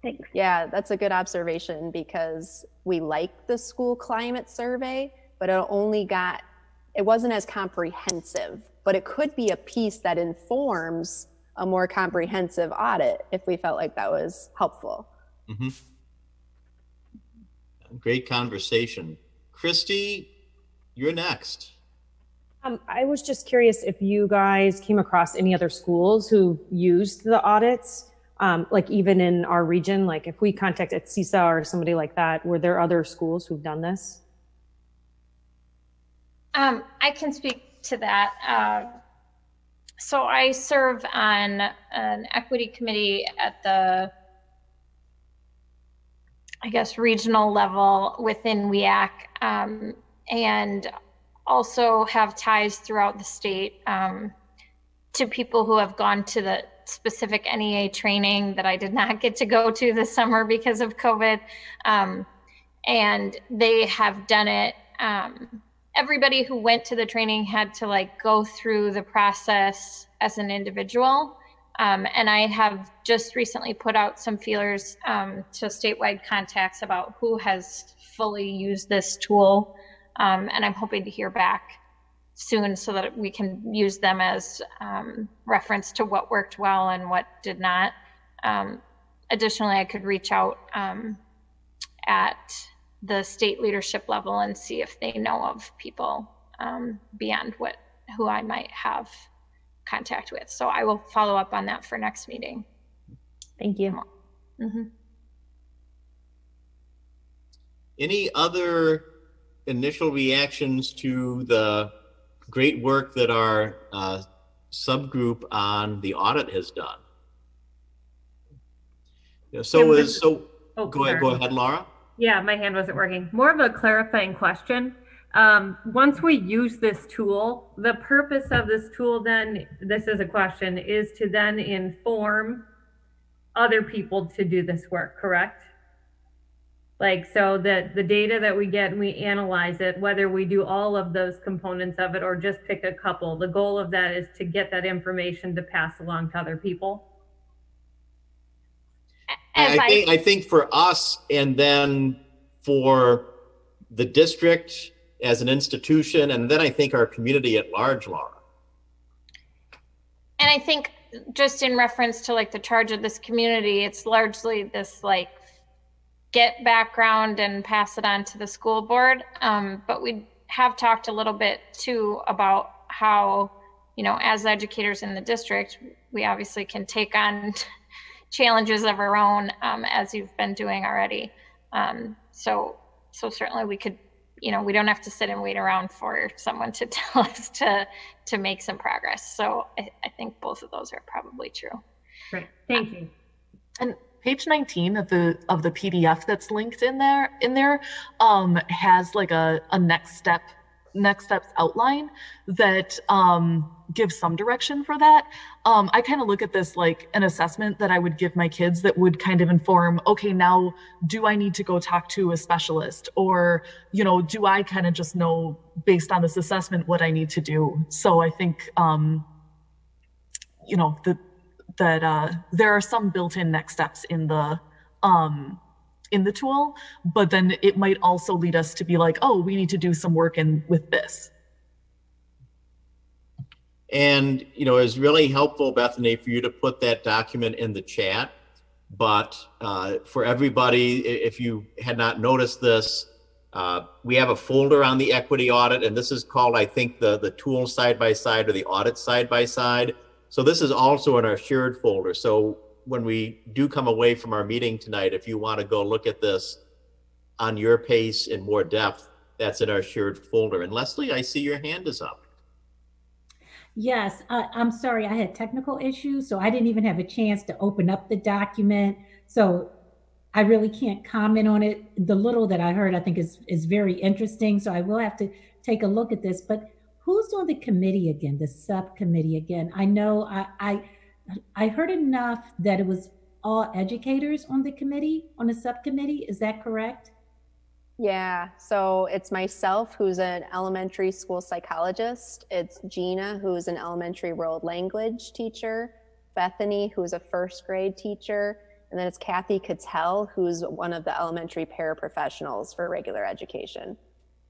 S16: thanks
S12: yeah that's a good observation because we like the school climate survey but it only got it wasn't as comprehensive but it could be a piece that informs a more comprehensive audit if we felt like that was helpful mm-hmm.
S1: Great conversation. Christy, you're next.
S13: Um, I was just curious if you guys came across any other schools who used the audits, um, like even in our region, like if we contacted CESA or somebody like that, were there other schools who've done this?
S2: Um, I can speak to that. Uh, so I serve on an equity committee at the I guess, regional level within WEAC, um, and also have ties throughout the state um, to people who have gone to the specific NEA training that I did not get to go to this summer because of COVID. Um, and they have done it. Um, everybody who went to the training had to like go through the process as an individual. Um, and I have just recently put out some feelers um, to statewide contacts about who has fully used this tool. Um, and I'm hoping to hear back soon so that we can use them as um, reference to what worked well and what did not. Um, additionally, I could reach out um, at the state leadership level and see if they know of people um, beyond what who I might have contact with. So I will follow up on that for next meeting.
S12: Thank you.
S2: Mm-hmm.
S1: Any other initial reactions to the great work that our uh, subgroup on the audit has done? Yeah, so is so.
S14: Oh,
S1: go ahead. Go ahead, Laura.
S14: Yeah, my hand wasn't working. More of a clarifying question. Um, once we use this tool, the purpose of this tool then, this is a question, is to then inform other people to do this work, correct? Like, so that the data that we get and we analyze it, whether we do all of those components of it or just pick a couple, the goal of that is to get that information to pass along to other people.
S1: I, I think I think for us, and then for the district as an institution, and then I think our community at large, Laura.
S2: And I think just in reference to like the charge of this community, it's largely this like get background and pass it on to the school board. Um, but we have talked a little bit too about how, you know, as educators in the district, we obviously can take on *laughs* challenges of our own, um, as you've been doing already. Um, so, so certainly we could, you know, we don't have to sit and wait around for someone to *laughs* tell us to to make some progress. So I, I think both of those are probably true.
S14: Great, thank you.
S17: And page 19 of the of the PDF that's linked in there in there um, has like a, a next step next steps outline that um, gives some direction for that. Um, I kind of look at this like an assessment that I would give my kids that would kind of inform, okay, now do I need to go talk to a specialist? Or, you know, do I kind of just know based on this assessment what I need to do? So I think, um, you know, that that uh, there are some built-in next steps in the um, in the tool, but then it might also lead us to be like, oh, we need to do some work in with this.
S1: And you know, it was really helpful, Bethany, for you to put that document in the chat. But uh, for everybody, if you had not noticed this, uh, we have a folder on the equity audit, and this is called, I think, the the tool side by side or the audit side by side. So this is also in our shared folder. So when we do come away from our meeting tonight, if you want to go look at this on your pace in more depth, that's in our shared folder. And Leslie, I see your hand is up.
S7: Yes, uh, I'm sorry, I had technical issues, so I didn't even have a chance to open up the document. So I really can't comment on it. The little that I heard, I think is, is very interesting. So I will have to take a look at this. But who's on the committee again, the subcommittee again? I know I, I, I heard enough that it was all educators on the committee, on the subcommittee. Is that correct?
S12: Yeah, so it's myself, who's an elementary school psychologist. It's Gina, who's an elementary world language teacher. Bethany, who's a first grade teacher. And then it's Kathy Cattell, who's one of the elementary paraprofessionals for regular education.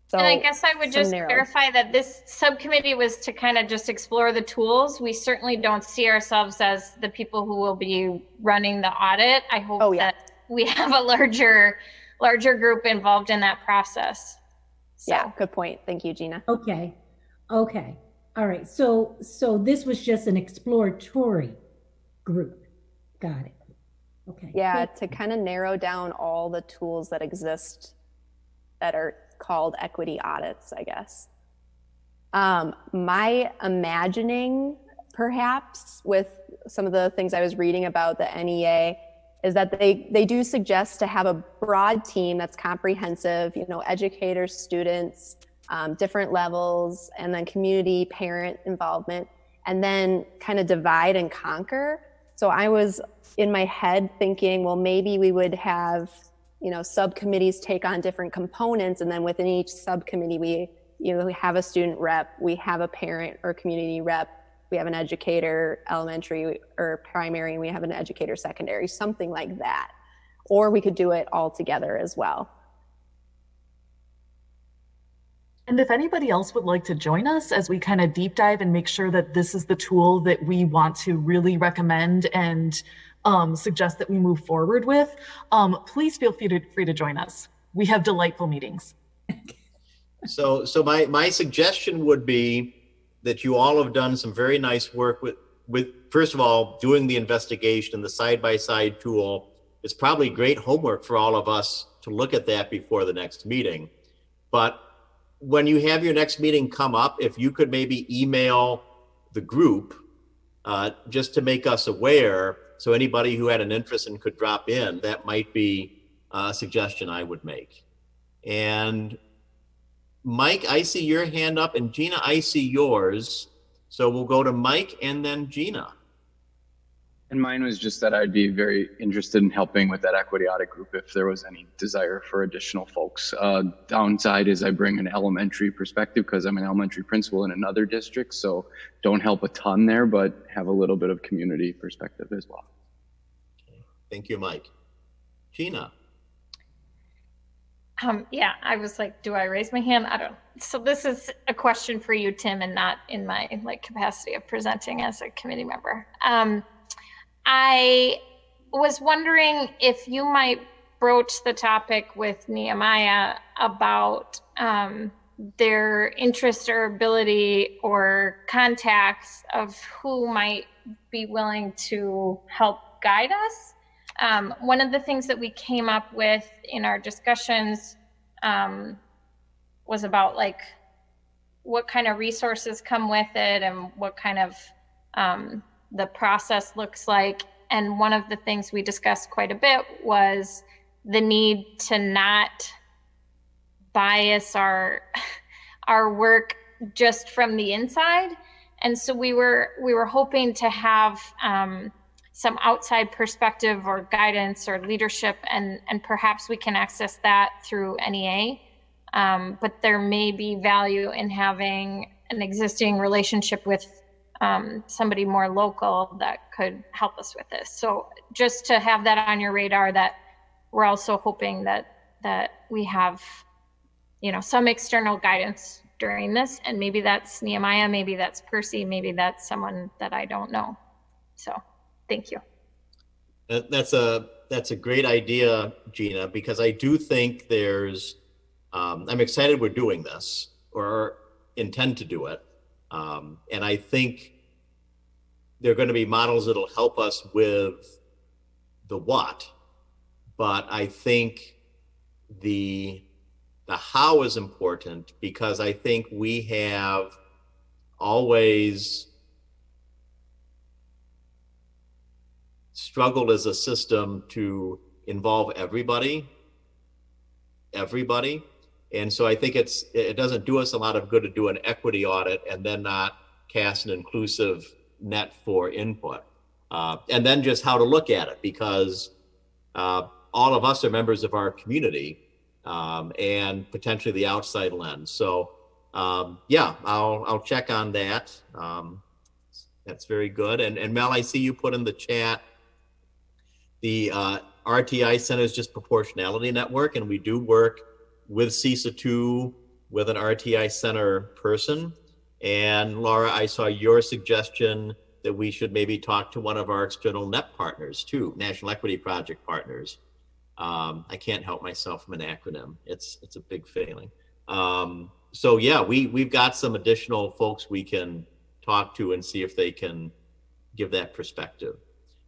S12: So
S2: and I guess I would just
S12: narrow-
S2: clarify that this subcommittee was to kind of just explore the tools. We certainly don't see ourselves as the people who will be running the audit. I hope
S12: Oh, yeah.
S2: that we *laughs* have a larger, larger group involved in that process.
S12: Yeah, good point. Thank you, Gina.
S7: Okay, okay, all right. So, so this was just an exploratory group. Got it. Okay.
S12: Yeah, to kind of narrow down all the tools that exist that are called equity audits, I guess. Um, my imagining, perhaps, with some of the things I was reading about the NEA, is that they they do suggest to have a broad team that's comprehensive. You know, educators, students, um, different levels, and then community parent involvement, and then kind of divide and conquer. So I was in my head thinking, well, maybe we would have, you know, subcommittees take on different components, and then within each subcommittee, we, you know, we have a student rep, we have a parent or community rep, we have an educator, elementary or primary, and we have an educator secondary, something like that. Or we could do it all together as well.
S17: And if anybody else would like to join us as we kind of deep dive and make sure that this is the tool that we want to really recommend and um, suggest that we move forward with, um, please feel free to, free to join us. We have delightful meetings.
S1: So, so my, my suggestion would be that you all have done some very nice work with, with, first of all, doing the investigation, and the side-by-side tool. It's probably great homework for all of us to look at that before the next meeting. But when you have your next meeting come up, if you could maybe email the group uh, just to make us aware, so anybody who had an interest and could drop in, that might be a suggestion I would make. And Mike, I see your hand up, and Gina, I see yours. So we'll go to Mike and then Gina.
S18: And mine was just that I'd be very interested in helping with that equity audit group if there was any desire for additional folks. Uh, downside is I bring an elementary perspective because I'm an elementary principal in another district, so don't help a ton there, but have a little bit of community perspective as well.
S1: Thank you, Mike. Gina.
S2: Um, yeah, I was like, do I raise my hand? I don't. So this is a question for you, Tim, and not in my like capacity of presenting as a committee member. Um, I was wondering if you might broach the topic with Nehemiah about um, their interest or ability or contacts of who might be willing to help guide us. Um, one of the things that we came up with in our discussions um, was about like what kind of resources come with it and what kind of um, the process looks like. And one of the things we discussed quite a bit was the need to not bias our *laughs* our work just from the inside. And so we were we were hoping to have um, some outside perspective or guidance or leadership, and, and perhaps we can access that through NEA. Um, but there may be value in having an existing relationship with um, somebody more local that could help us with this. So just to have that on your radar, that we're also hoping that that we have, you know, some external guidance during this, and maybe that's Nehemiah, maybe that's Percy, maybe that's someone that I don't know. So. Thank you.
S1: That, that's a that's a great idea, Gina, because I do think there's. Um, I'm excited we're doing this or intend to do it, um, and I think there are going to be models that'll help us with the what, but I think the the how is important because I think we have always struggled as a system to involve everybody, everybody. And so I think it's it doesn't do us a lot of good to do an equity audit and then not cast an inclusive net for input. Uh, and then just how to look at it because uh, all of us are members of our community um, and potentially the outside lens. So um, yeah, I'll I'll check on that. Um, that's very good. And and Mel, I see you put in the chat the uh, RTI Center is just proportionality network, and we do work with CESA 2 with an RTI Center person. And Laura, I saw your suggestion that we should maybe talk to one of our external NEP partners too, National Equity Project partners. Um, I can't help myself from an acronym. It's it's a big failing. Um, so yeah, we we've got some additional folks we can talk to and see if they can give that perspective.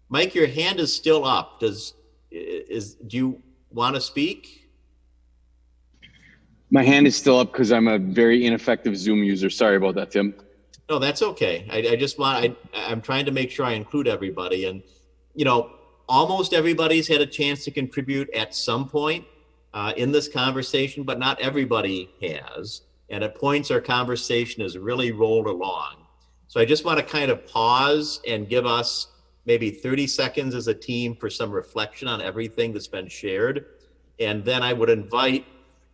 S1: Mike, your hand is still up. Does is do you want to speak?
S18: My hand is still up because I'm a very ineffective Zoom user. Sorry about that, Tim.
S1: No, that's okay. I, I just want I I'm trying to make sure I include everybody, and you know, almost everybody's had a chance to contribute at some point uh, in this conversation, but not everybody has. And at points, our conversation has really rolled along. So I just want to kind of pause and give us maybe 30 seconds as a team for some reflection on everything that's been shared. And then I would invite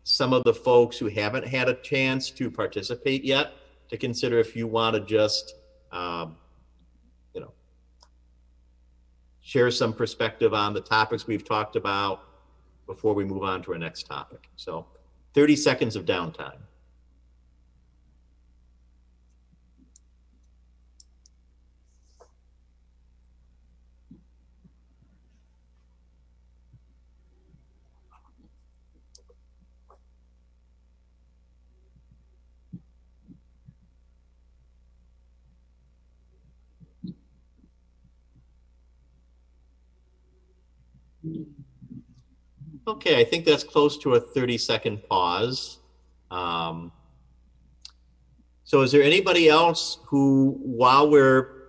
S1: some of the folks who haven't had a chance to participate yet to consider if you want to just, um, you know, share some perspective on the topics we've talked about before we move on to our next topic. So 30 seconds of downtime. Okay, I think that's close to a 30 second pause. Um, so is there anybody else who, while we're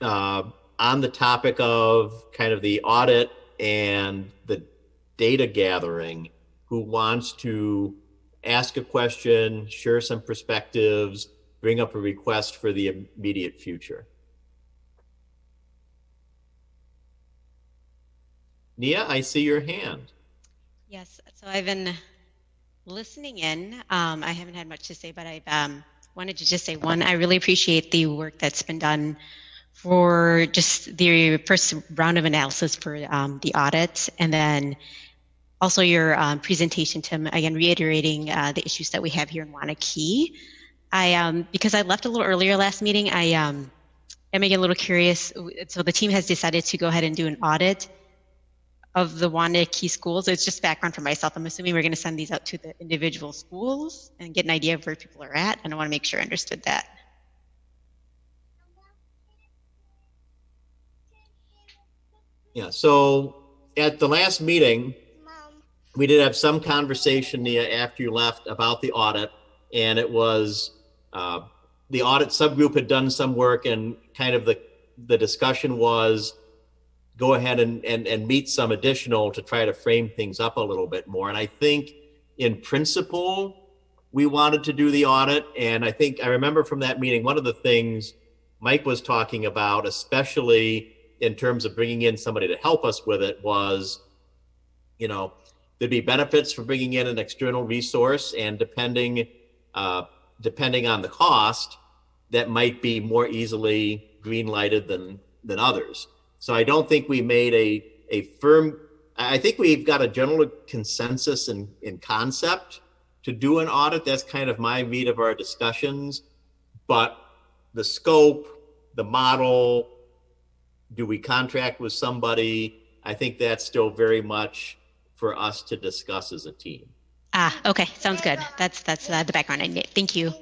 S1: uh, on the topic of kind of the audit and the data gathering, who wants to ask a question, share some perspectives, bring up a request for the immediate future? Nia, I see your hand.
S19: Yes, so I've been listening in. Um, I haven't had much to say, but I um, wanted to just say one, I really appreciate the work that's been done for just the first round of analysis for um, the audit, and then also your um, presentation, Tim, again, reiterating uh, the issues that we have here in Waunakee. I, um, because I left a little earlier last meeting, I um, am again a little curious. So the team has decided to go ahead and do an audit of the Waunakee schools. It's just background for myself. I'm assuming we're going to send these out to the individual schools and get an idea of where people are at. And I want to make sure I understood that.
S1: Yeah, so at the last meeting, we did have some conversation, Nia, after you left about the audit. And it was uh, the audit subgroup had done some work and kind of the, the discussion was go ahead and, and, and meet some additional to try to frame things up a little bit more. And I think in principle, we wanted to do the audit. And I think I remember from that meeting, one of the things Mike was talking about, especially in terms of bringing in somebody to help us with it, was, you know, there'd be benefits for bringing in an external resource, and depending uh, depending on the cost, that might be more easily green lighted than than others. So I don't think we made a, a firm, I think we've got a general consensus in, in concept to do an audit. That's kind of my meat of our discussions. But the scope, the model, do we contract with somebody? I think that's still very much for us to discuss as a team.
S19: Ah, okay, sounds good. That's that's uh, the background I need. Thank you.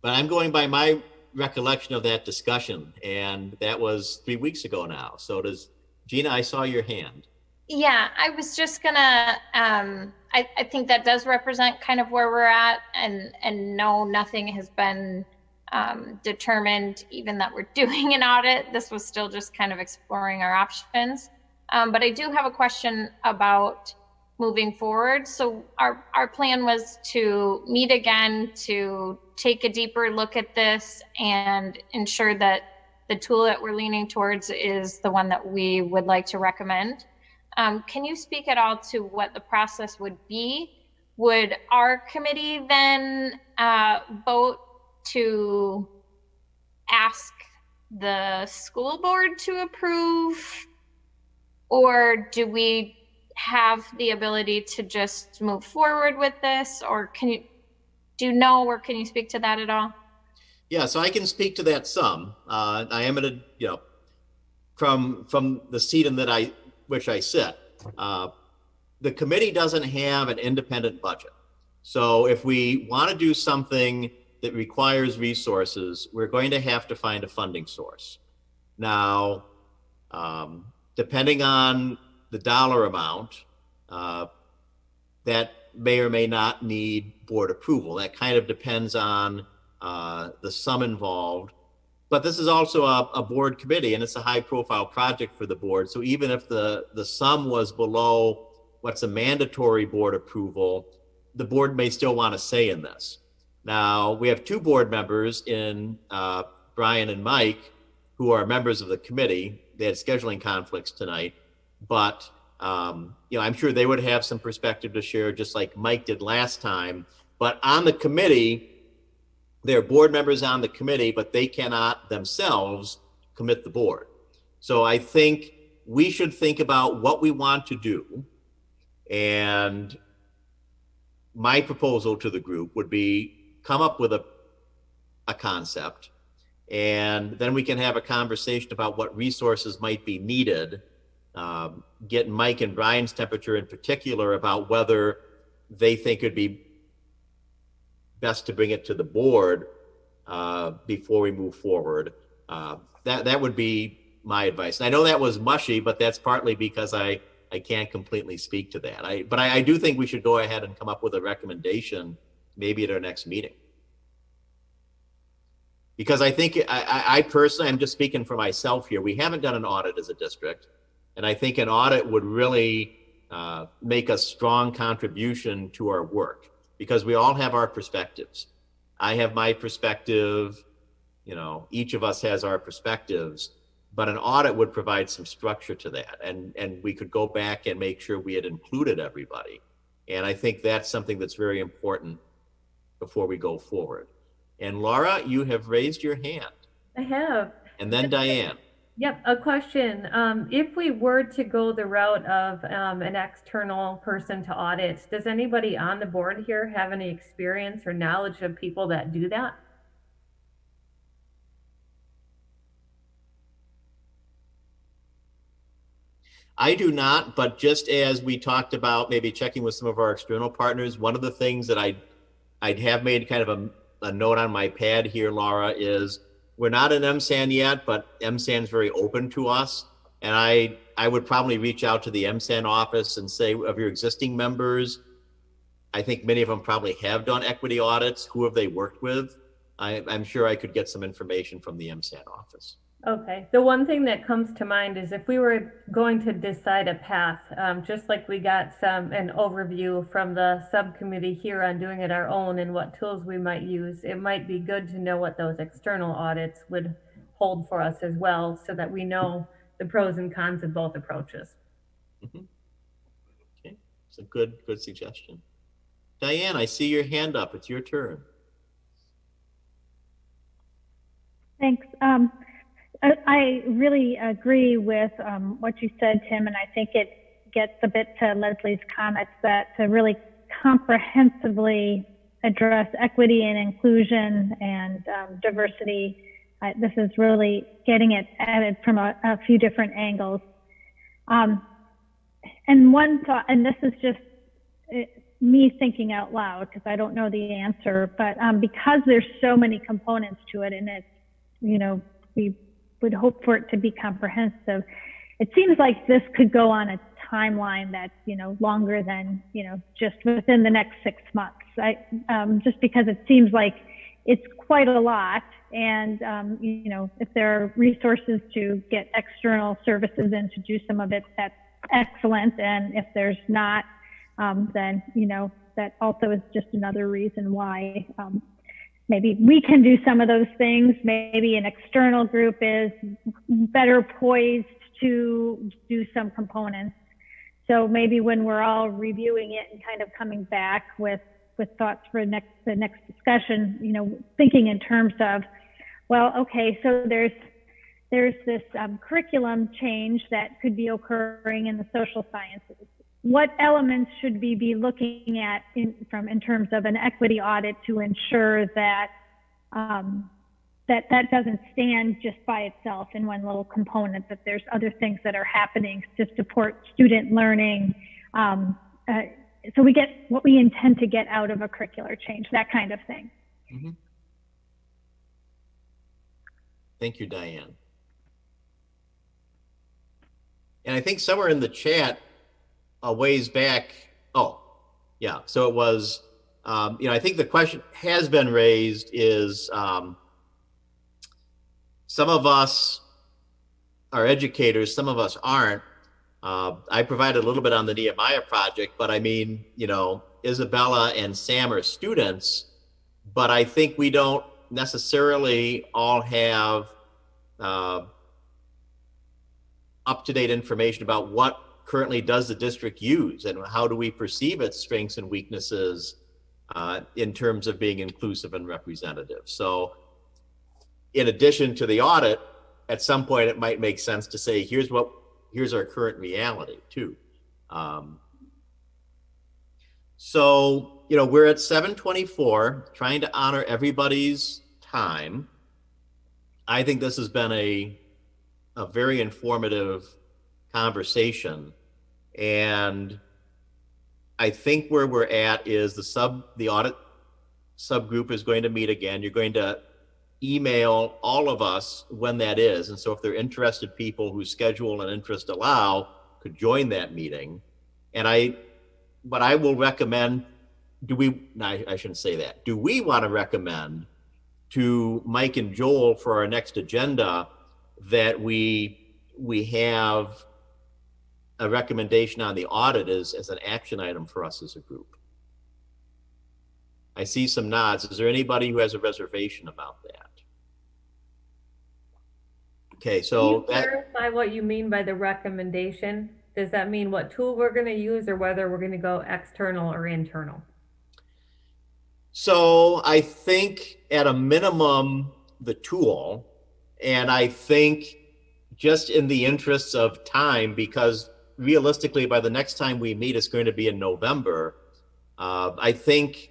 S1: But I'm going by my recollection of that discussion, and that was three weeks ago now. So does Gina? I saw your hand.
S2: Yeah, I was just gonna. Um, I, I think that does represent kind of where we're at, and and no, nothing has been um, determined. Even that we're *laughs* doing an audit, this was still just kind of exploring our options. Um, but I do have a question about moving forward. So our our plan was to meet again to take a deeper look at this and ensure that the tool that we're leaning towards is the one that we would like to recommend. Um, can you speak at all to what the process would be? Would our committee then uh, vote to ask the school board to approve? Or do we have the ability to just move forward with this? Or can you do you know or can you speak to that at all?
S1: Yeah, so I can speak to that some. Uh, I am at a you know from from the seat in that I which I sit. Uh, the committee doesn't have an independent budget. So if we want to do something that requires resources, we're going to have to find a funding source. Now, um, depending on the dollar amount, uh, that may or may not need board approval. That kind of depends on uh, the sum involved. But this is also a, a, board committee and it's a high profile project for the board. So even if the, the sum was below what's a mandatory board approval, the board may still want to say in this. Now, we have two board members in uh, Brian and Mike who are members of the committee. They had scheduling conflicts tonight, but um, you know, I'm sure they would have some perspective to share, just like Mike did last time. But on the committee, they're board members on the committee, but they cannot themselves commit the board. So I think we should think about what we want to do. And my proposal to the group would be come up with a, a concept, and then we can have a conversation about what resources might be needed um, get Mike and Brian's temperature in particular about whether they think it'd be best to bring it to the board uh, before we move forward. Uh, that that would be my advice. And I know that was mushy, but that's partly because I, I can't completely speak to that. I, but I, I do think we should go ahead and come up with a recommendation maybe at our next meeting. Because I think, I, I, I personally, I'm just speaking for myself here, we haven't done an audit as a district. And I think an audit would really uh, make a strong contribution to our work because we all have our perspectives. I have my perspective, you know, each of us has our perspectives, but an audit would provide some structure to that. And, and we could go back and make sure we had included everybody. And I think that's something that's very important before we go forward. And Laura, you have raised your hand.
S14: I have.
S1: And then Diane.
S14: Yep, a question. Um, if we were to go the route of um, an external person to audit, does anybody on the board here have any experience or knowledge of people that do that?
S1: I do not, but just as we talked about maybe checking with some of our external partners, one of the things that I I'd have made kind of a, a note on my pad here, Laura, is we're not an MSAN yet, but MSAN's very open to us. And I I would probably reach out to the MSAN office and say of your existing members, I think many of them probably have done equity audits. Who have they worked with? I, I'm sure I could get some information from the MSAN office.
S14: Okay, the one thing that comes to mind is if we were going to decide a path, um, just like we got some an overview from the subcommittee here on doing it our own and what tools we might use, it might be good to know what those external audits would hold for us as well, so that we know the pros and cons of both approaches.
S1: Okay, it's a good good suggestion. Diane, I see your hand up. It's your turn.
S16: Thanks. Um, I, really agree with um, what you said, Tim, and I think it gets a bit to Leslie's comments that to really comprehensively address equity and inclusion and um, diversity, uh, this is really getting it at it from a, a few different angles. Um, and one thought, and this is just uh, me thinking out loud because I don't know the answer, but um, because there's so many components to it, and it's you know we would hope for it to be comprehensive. It seems like this could go on a timeline that's, you know, longer than, you know, just within the next six months. I, um, just because it seems like it's quite a lot. And, um, you know, if there are resources to get external services in to do some of it, that's excellent. And if there's not, um, then, you know, that also is just another reason why um, maybe we can do some of those things. Maybe an external group is better poised to do some components. So maybe when we're all reviewing it and kind of coming back with with thoughts for next the next discussion, you know, thinking in terms of, well, okay, so there's there's this um, curriculum change that could be occurring in the social sciences what elements should we be looking at in, from in terms of an equity audit to ensure that um, that that doesn't stand just by itself in one little component that there's other things that are happening to support student learning um, uh, so we get what we intend to get out of a curricular change that kind of thing
S1: mm -hmm. thank you diane and i think somewhere in the chat a ways back. Oh, yeah. So it was, um, you know, I think the question has been raised is um, some of us are educators, some of us aren't. Uh, I provided a little bit on the Nehemiah project, but I mean, you know, Isabella and Sam are students, but I think we don't necessarily all have uh, up to date information about what currently does the district use and how do we perceive its strengths and weaknesses uh, in terms of being inclusive and representative. So in addition to the audit, at some point it might make sense to say, here's what, here's our current reality too. Um, so, you know, we're at 724, trying to honor everybody's time. I think this has been a, a very informative conversation. And I think where we're at is the sub, the audit subgroup is going to meet again. You're going to email all of us when that is. And so if they're interested people whose schedule and interest allow could join that meeting. And I, but I will recommend, do we, no, I, I shouldn't say that. Do we want to recommend to Mike and Joel for our next agenda that we, we have a recommendation on the audit as, as an action item for us as a group? I see some nods. Is there anybody who has a reservation about that? Okay,
S14: Can
S1: so
S14: you
S1: that,
S14: clarify what you mean by the recommendation? Does that mean what tool we're going to use or whether we're going to go external or internal?
S1: so I think at a minimum, the tool, and I think just in the interests of time, because realistically, by the next time we meet, it's going to be in November. Uh, I think,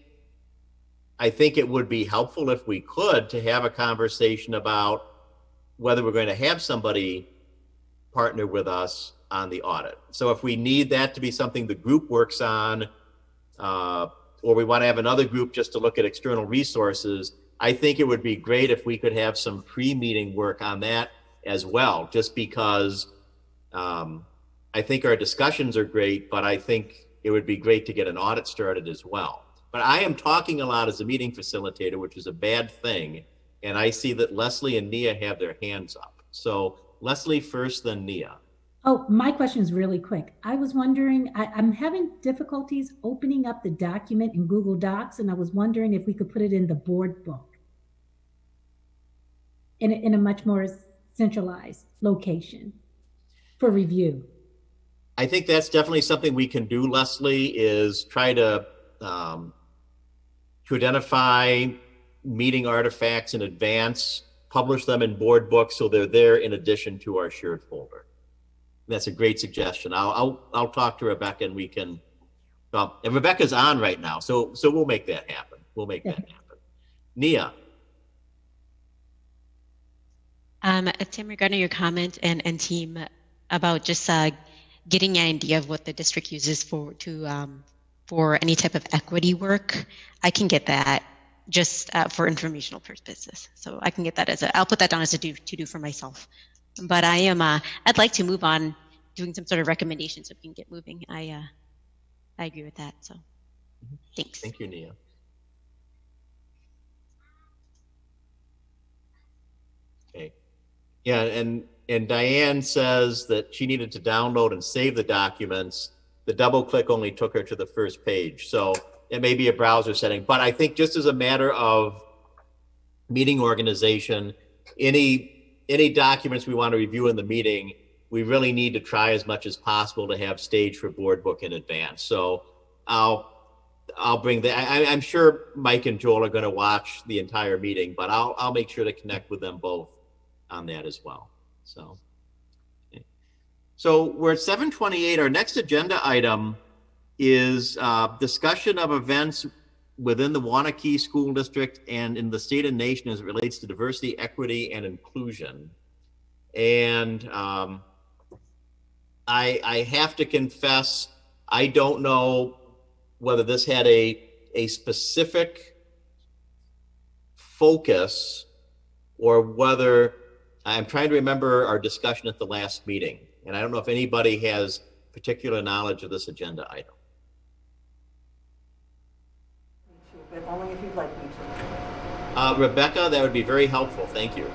S1: I think it would be helpful if we could to have a conversation about whether we're going to have somebody partner with us on the audit. So if we need that to be something the group works on, uh, or we want to have another group just to look at external resources, I think it would be great if we could have some pre-meeting work on that as well, just because um, I think our discussions are great, but I think it would be great to get an audit started as well. But I am talking a lot as a meeting facilitator, which is a bad thing. And I see that Leslie and Nia have their hands up. So Leslie first, then Nia.
S7: Oh, my question is really quick. I was wondering, I, I'm having difficulties opening up the document in Google Docs, and I was wondering if we could put it in the board book in a, in a much more centralized location for review.
S1: I think that's definitely something we can do, Leslie, is try to um, to identify meeting artifacts in advance, publish them in board books so they're there in addition to our shared folder. That's a great suggestion. I'll I'll, I'll talk to Rebecca and we can. Well, and Rebecca's on right now, so so we'll make that happen. We'll make that happen. Nia.
S19: Um, Tim, regarding your comment and, and team about just uh, getting an idea of what the district uses for to um, for any type of equity work, I can get that just uh, for informational purposes. So I can get that as a. I'll put that down as a do to do for myself. But I am. Uh, I'd like to move on, doing some sort of recommendation so we can get moving. I uh, I agree with that. So thanks.
S1: Thank you, Nia. Okay. Yeah, and and Diane says that she needed to download and save the documents. The double click only took her to the first page. So it may be a browser setting, but I think just as a matter of meeting organization, any any documents we want to review in the meeting, we really need to try as much as possible to have stage for board book in advance. So I'll I'll bring the. I, I'm sure Mike and Joel are going to watch the entire meeting, but I'll I'll make sure to connect with them both on that as well. So. okay. So we're at 728. Our next agenda item is uh, discussion of events within the Waunakee School District and in the state and nation as it relates to diversity, equity, and inclusion. And um, I, I have to confess, I don't know whether this had a, a specific focus or whether I'm trying to remember our discussion at the last meeting. And I don't know if anybody has particular knowledge of this agenda item.
S3: but only if you'd like me to.
S1: Uh, Rebecca, that would be very helpful. Thank you.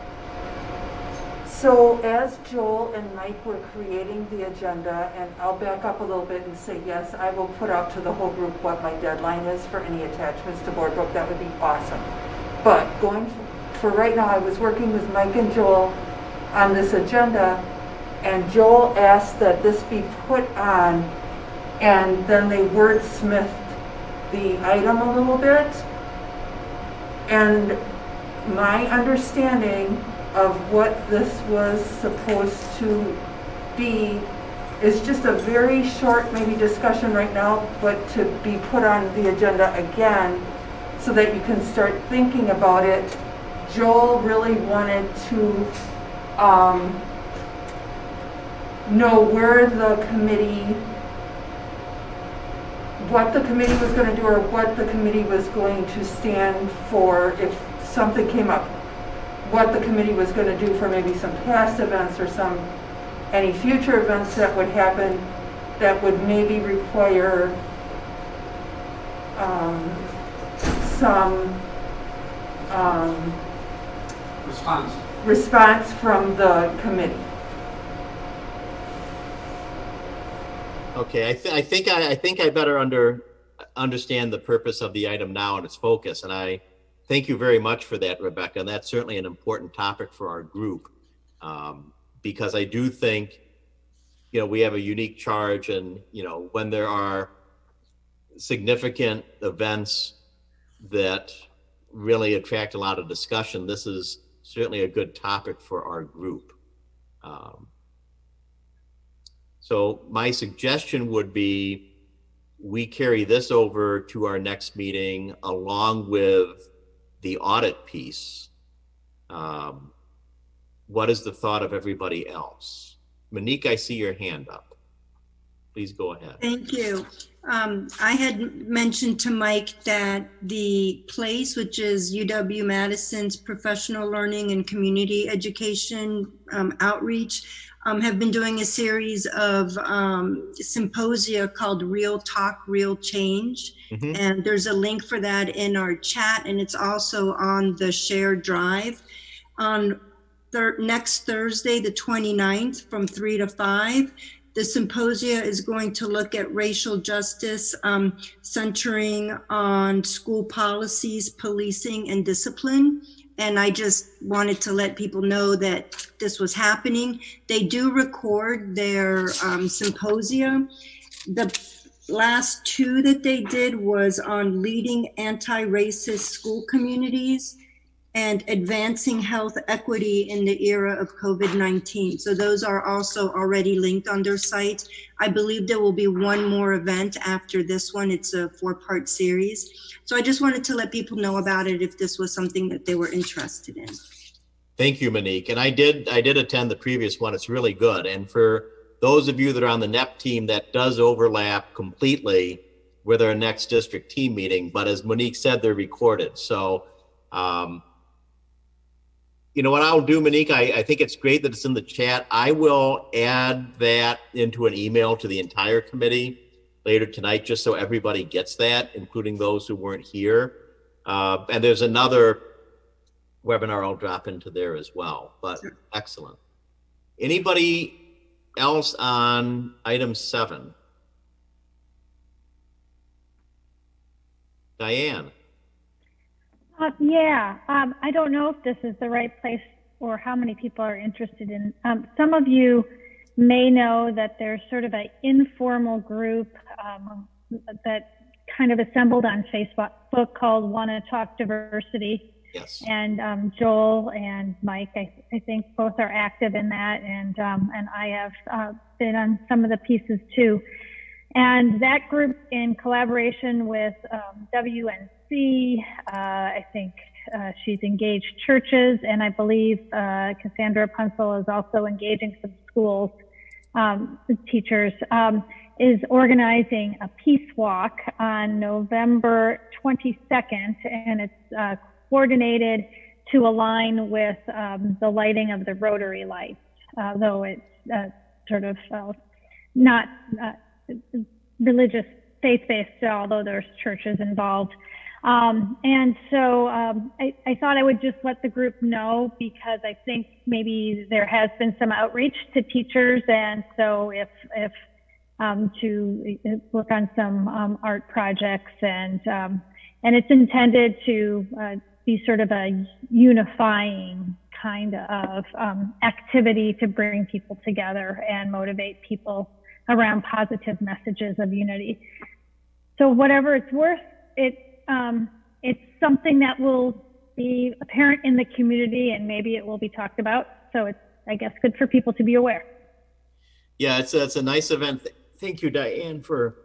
S3: So as Joel and Mike were creating the agenda, and I'll back up a little bit and say, yes, I will put out to the whole group what my deadline is for any attachments to board book. That would be awesome. But going for right now, I was working with Mike and Joel on this agenda, and Joel asked that this be put on, and then they wordsmithed the item a little bit. And my understanding of what this was supposed to be is just a very short maybe discussion right now, but to be put on the agenda again so that you can start thinking about it. Joel really wanted to um, know where the committee what the committee was going to do or what the committee was going to stand for if something came up. what the committee was going to do for maybe some past events or some, any future events that would happen that would maybe require um, some um,
S20: Response.
S3: response from the committee.
S1: Okay, I, th- I think I, I think I better under understand the purpose of the item now and its focus, and I thank you very much for that, Rebecca. And that's certainly an important topic for our group um, because I do think, you know, we have a unique charge, and you know, when there are significant events that really attract a lot of discussion, this is certainly a good topic for our group. Um, so my suggestion would be we carry this over to our next meeting along with the audit piece. Um, what is the thought of everybody else? Monique, I see your hand up. Please go ahead.
S6: Thank you. Um, I had mentioned to Mike that the PLACE, which is UW Madison's professional learning and community education um, outreach, um, have been doing a series of um, symposia called Real Talk, Real Change.
S21: Mhm.
S6: And there's a link for that in our chat, and it's also on the shared drive. On thir- next Thursday, the 29th, from 3 to 5, the symposia is going to look at racial justice, um, centering on school policies, policing, and discipline. And I just wanted to let people know that this was happening. They do record their um, symposia. The last two that they did was on leading anti-racist school communities and advancing health equity in the era of COVID-19. So those are also already linked on their site. I believe there will be one more event after this one. It's a four-part series. So I just wanted to let people know about it if this was something that they were interested in.
S1: Thank you, Monique. And I did I did attend the previous one. It's really good. And for those of you that are on the NEP team, that does overlap completely with our next district team meeting. But as Monique said, they're recorded. So um, you know what I'll do, Monique? I, I think it's great that it's in the chat. I will add that into an email to the entire committee later tonight, just so everybody gets that, including those who weren't here. Uh, and there's another webinar I'll drop into there as well. But excellent. Anybody else on item seven? Diane.
S16: Uh, yeah, um, I don't know if this is the right place or how many people are interested in. Um, some of you may know that there's sort of an informal group um, that kind of assembled on Facebook called Wanna Talk Diversity.
S1: Yes.
S16: And um, Joel and Mike, I, I think both are active in that, and um, and I have uh, been on some of the pieces too. And that group, in collaboration with um, WNC, uh, I think uh, she's engaged churches, and I believe uh, Cassandra Punsel is also engaging some schools, um, teachers, um, is organizing a peace walk on November 22nd, and it's uh, coordinated to align with um, the lighting of the Rotary lights, though it's uh, sort of uh, not religious, faith-based, although there's churches involved. Um, and so um, I, I thought I would just let the group know because I think maybe there has been some outreach to teachers, and so if if um, to work on some um, art projects and um, and it's intended to uh, be sort of a unifying kind of um, activity to bring people together and motivate people around positive messages of unity. So whatever it's worth, it um, it's something that will be apparent in the community and maybe it will be talked about. So it's I guess good for people to be aware.
S1: Yeah, it's a, it's a nice event. Thank you, Diane, for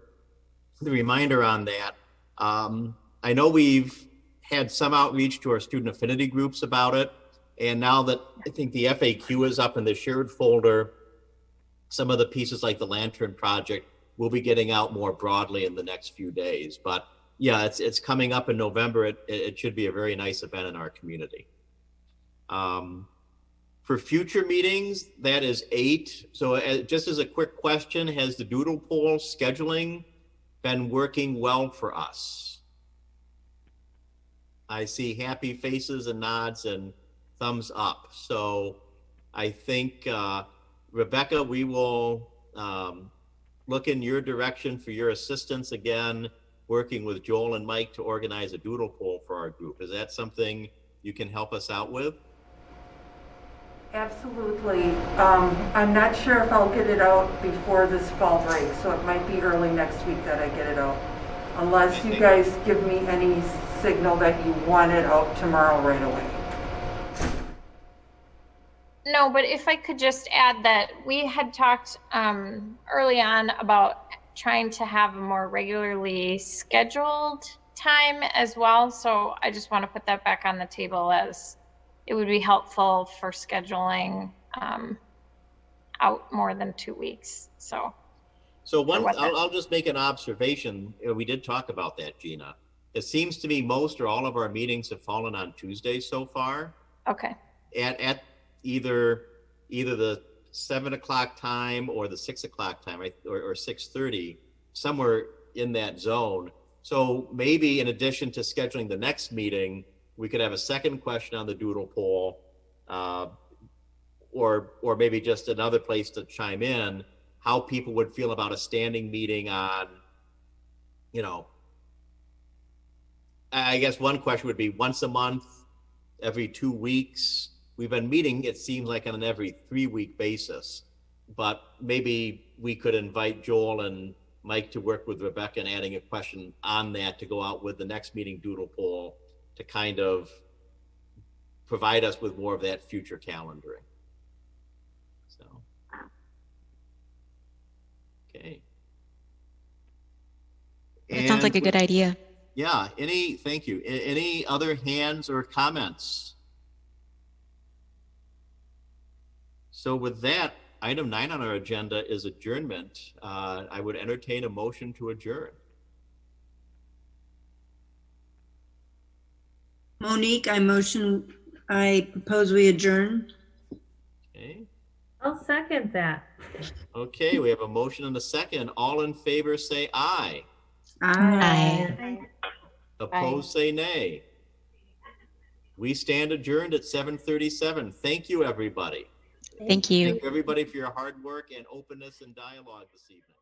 S1: the reminder on that. Um, I know we've had some outreach to our student affinity groups about it. And now that I think the FAQ is up in the shared folder, some of the pieces like the Lantern Project will be getting out more broadly in the next few days. But yeah, it's it's coming up in November. It, it should be a very nice event in our community. Um, for future meetings, that is eight. So uh, just as a quick question, has the doodle poll scheduling been working well for us? I see happy faces and nods and thumbs up. So I think, uh, Rebecca, we will um, look in your direction for your assistance again, working with Joel and Mike to organize a doodle poll for our group. Is that something you can help us out with?
S3: Absolutely. Um, I'm not sure if I'll get it out before this fall break, so it might be early next week that I get it out. Unless you guys give me any signal that you want it out tomorrow right away.
S2: No, but if I could just add that we had talked um, early on about trying to have a more regularly scheduled time as well. So I just want to put that back on the table as it would be helpful for scheduling um, out more than two weeks. So,
S1: So one, I'll, I'll just make an observation. We did talk about that, Gina. It seems to me most or all of our meetings have fallen on Tuesdays so far.
S2: okay.
S1: At, at either, either the seven o'clock time or the six o'clock time, or, or six thirty, somewhere in that zone. So maybe in addition to scheduling the next meeting, we could have a second question on the doodle poll. Uh, or, or maybe just another place to chime in, how people would feel about a standing meeting on, you know, I guess one question would be once a month, every two weeks. We've been meeting, it seems like on an every three week basis. But maybe we could invite Joel and Mike to work with Rebecca and adding a question on that to go out with the next meeting doodle poll to kind of provide us with more of that future calendaring. So. Okay.
S19: That sounds like a good idea.
S1: yeah, any, thank you. A- Any other hands or comments? So with that, item nine on our agenda is adjournment. Uh, I would entertain a motion to adjourn.
S6: Monique, I motion, I propose we adjourn.
S1: Okay,
S14: I'll second that.
S1: okay, we have a motion and a second. All in favor, say aye.
S6: Aye.
S1: Opposed, say nay. We stand adjourned at seven thirty-seven. Thank you, everybody.
S19: Thank you.
S1: Thank you, everybody, for your hard work and openness and dialogue this evening.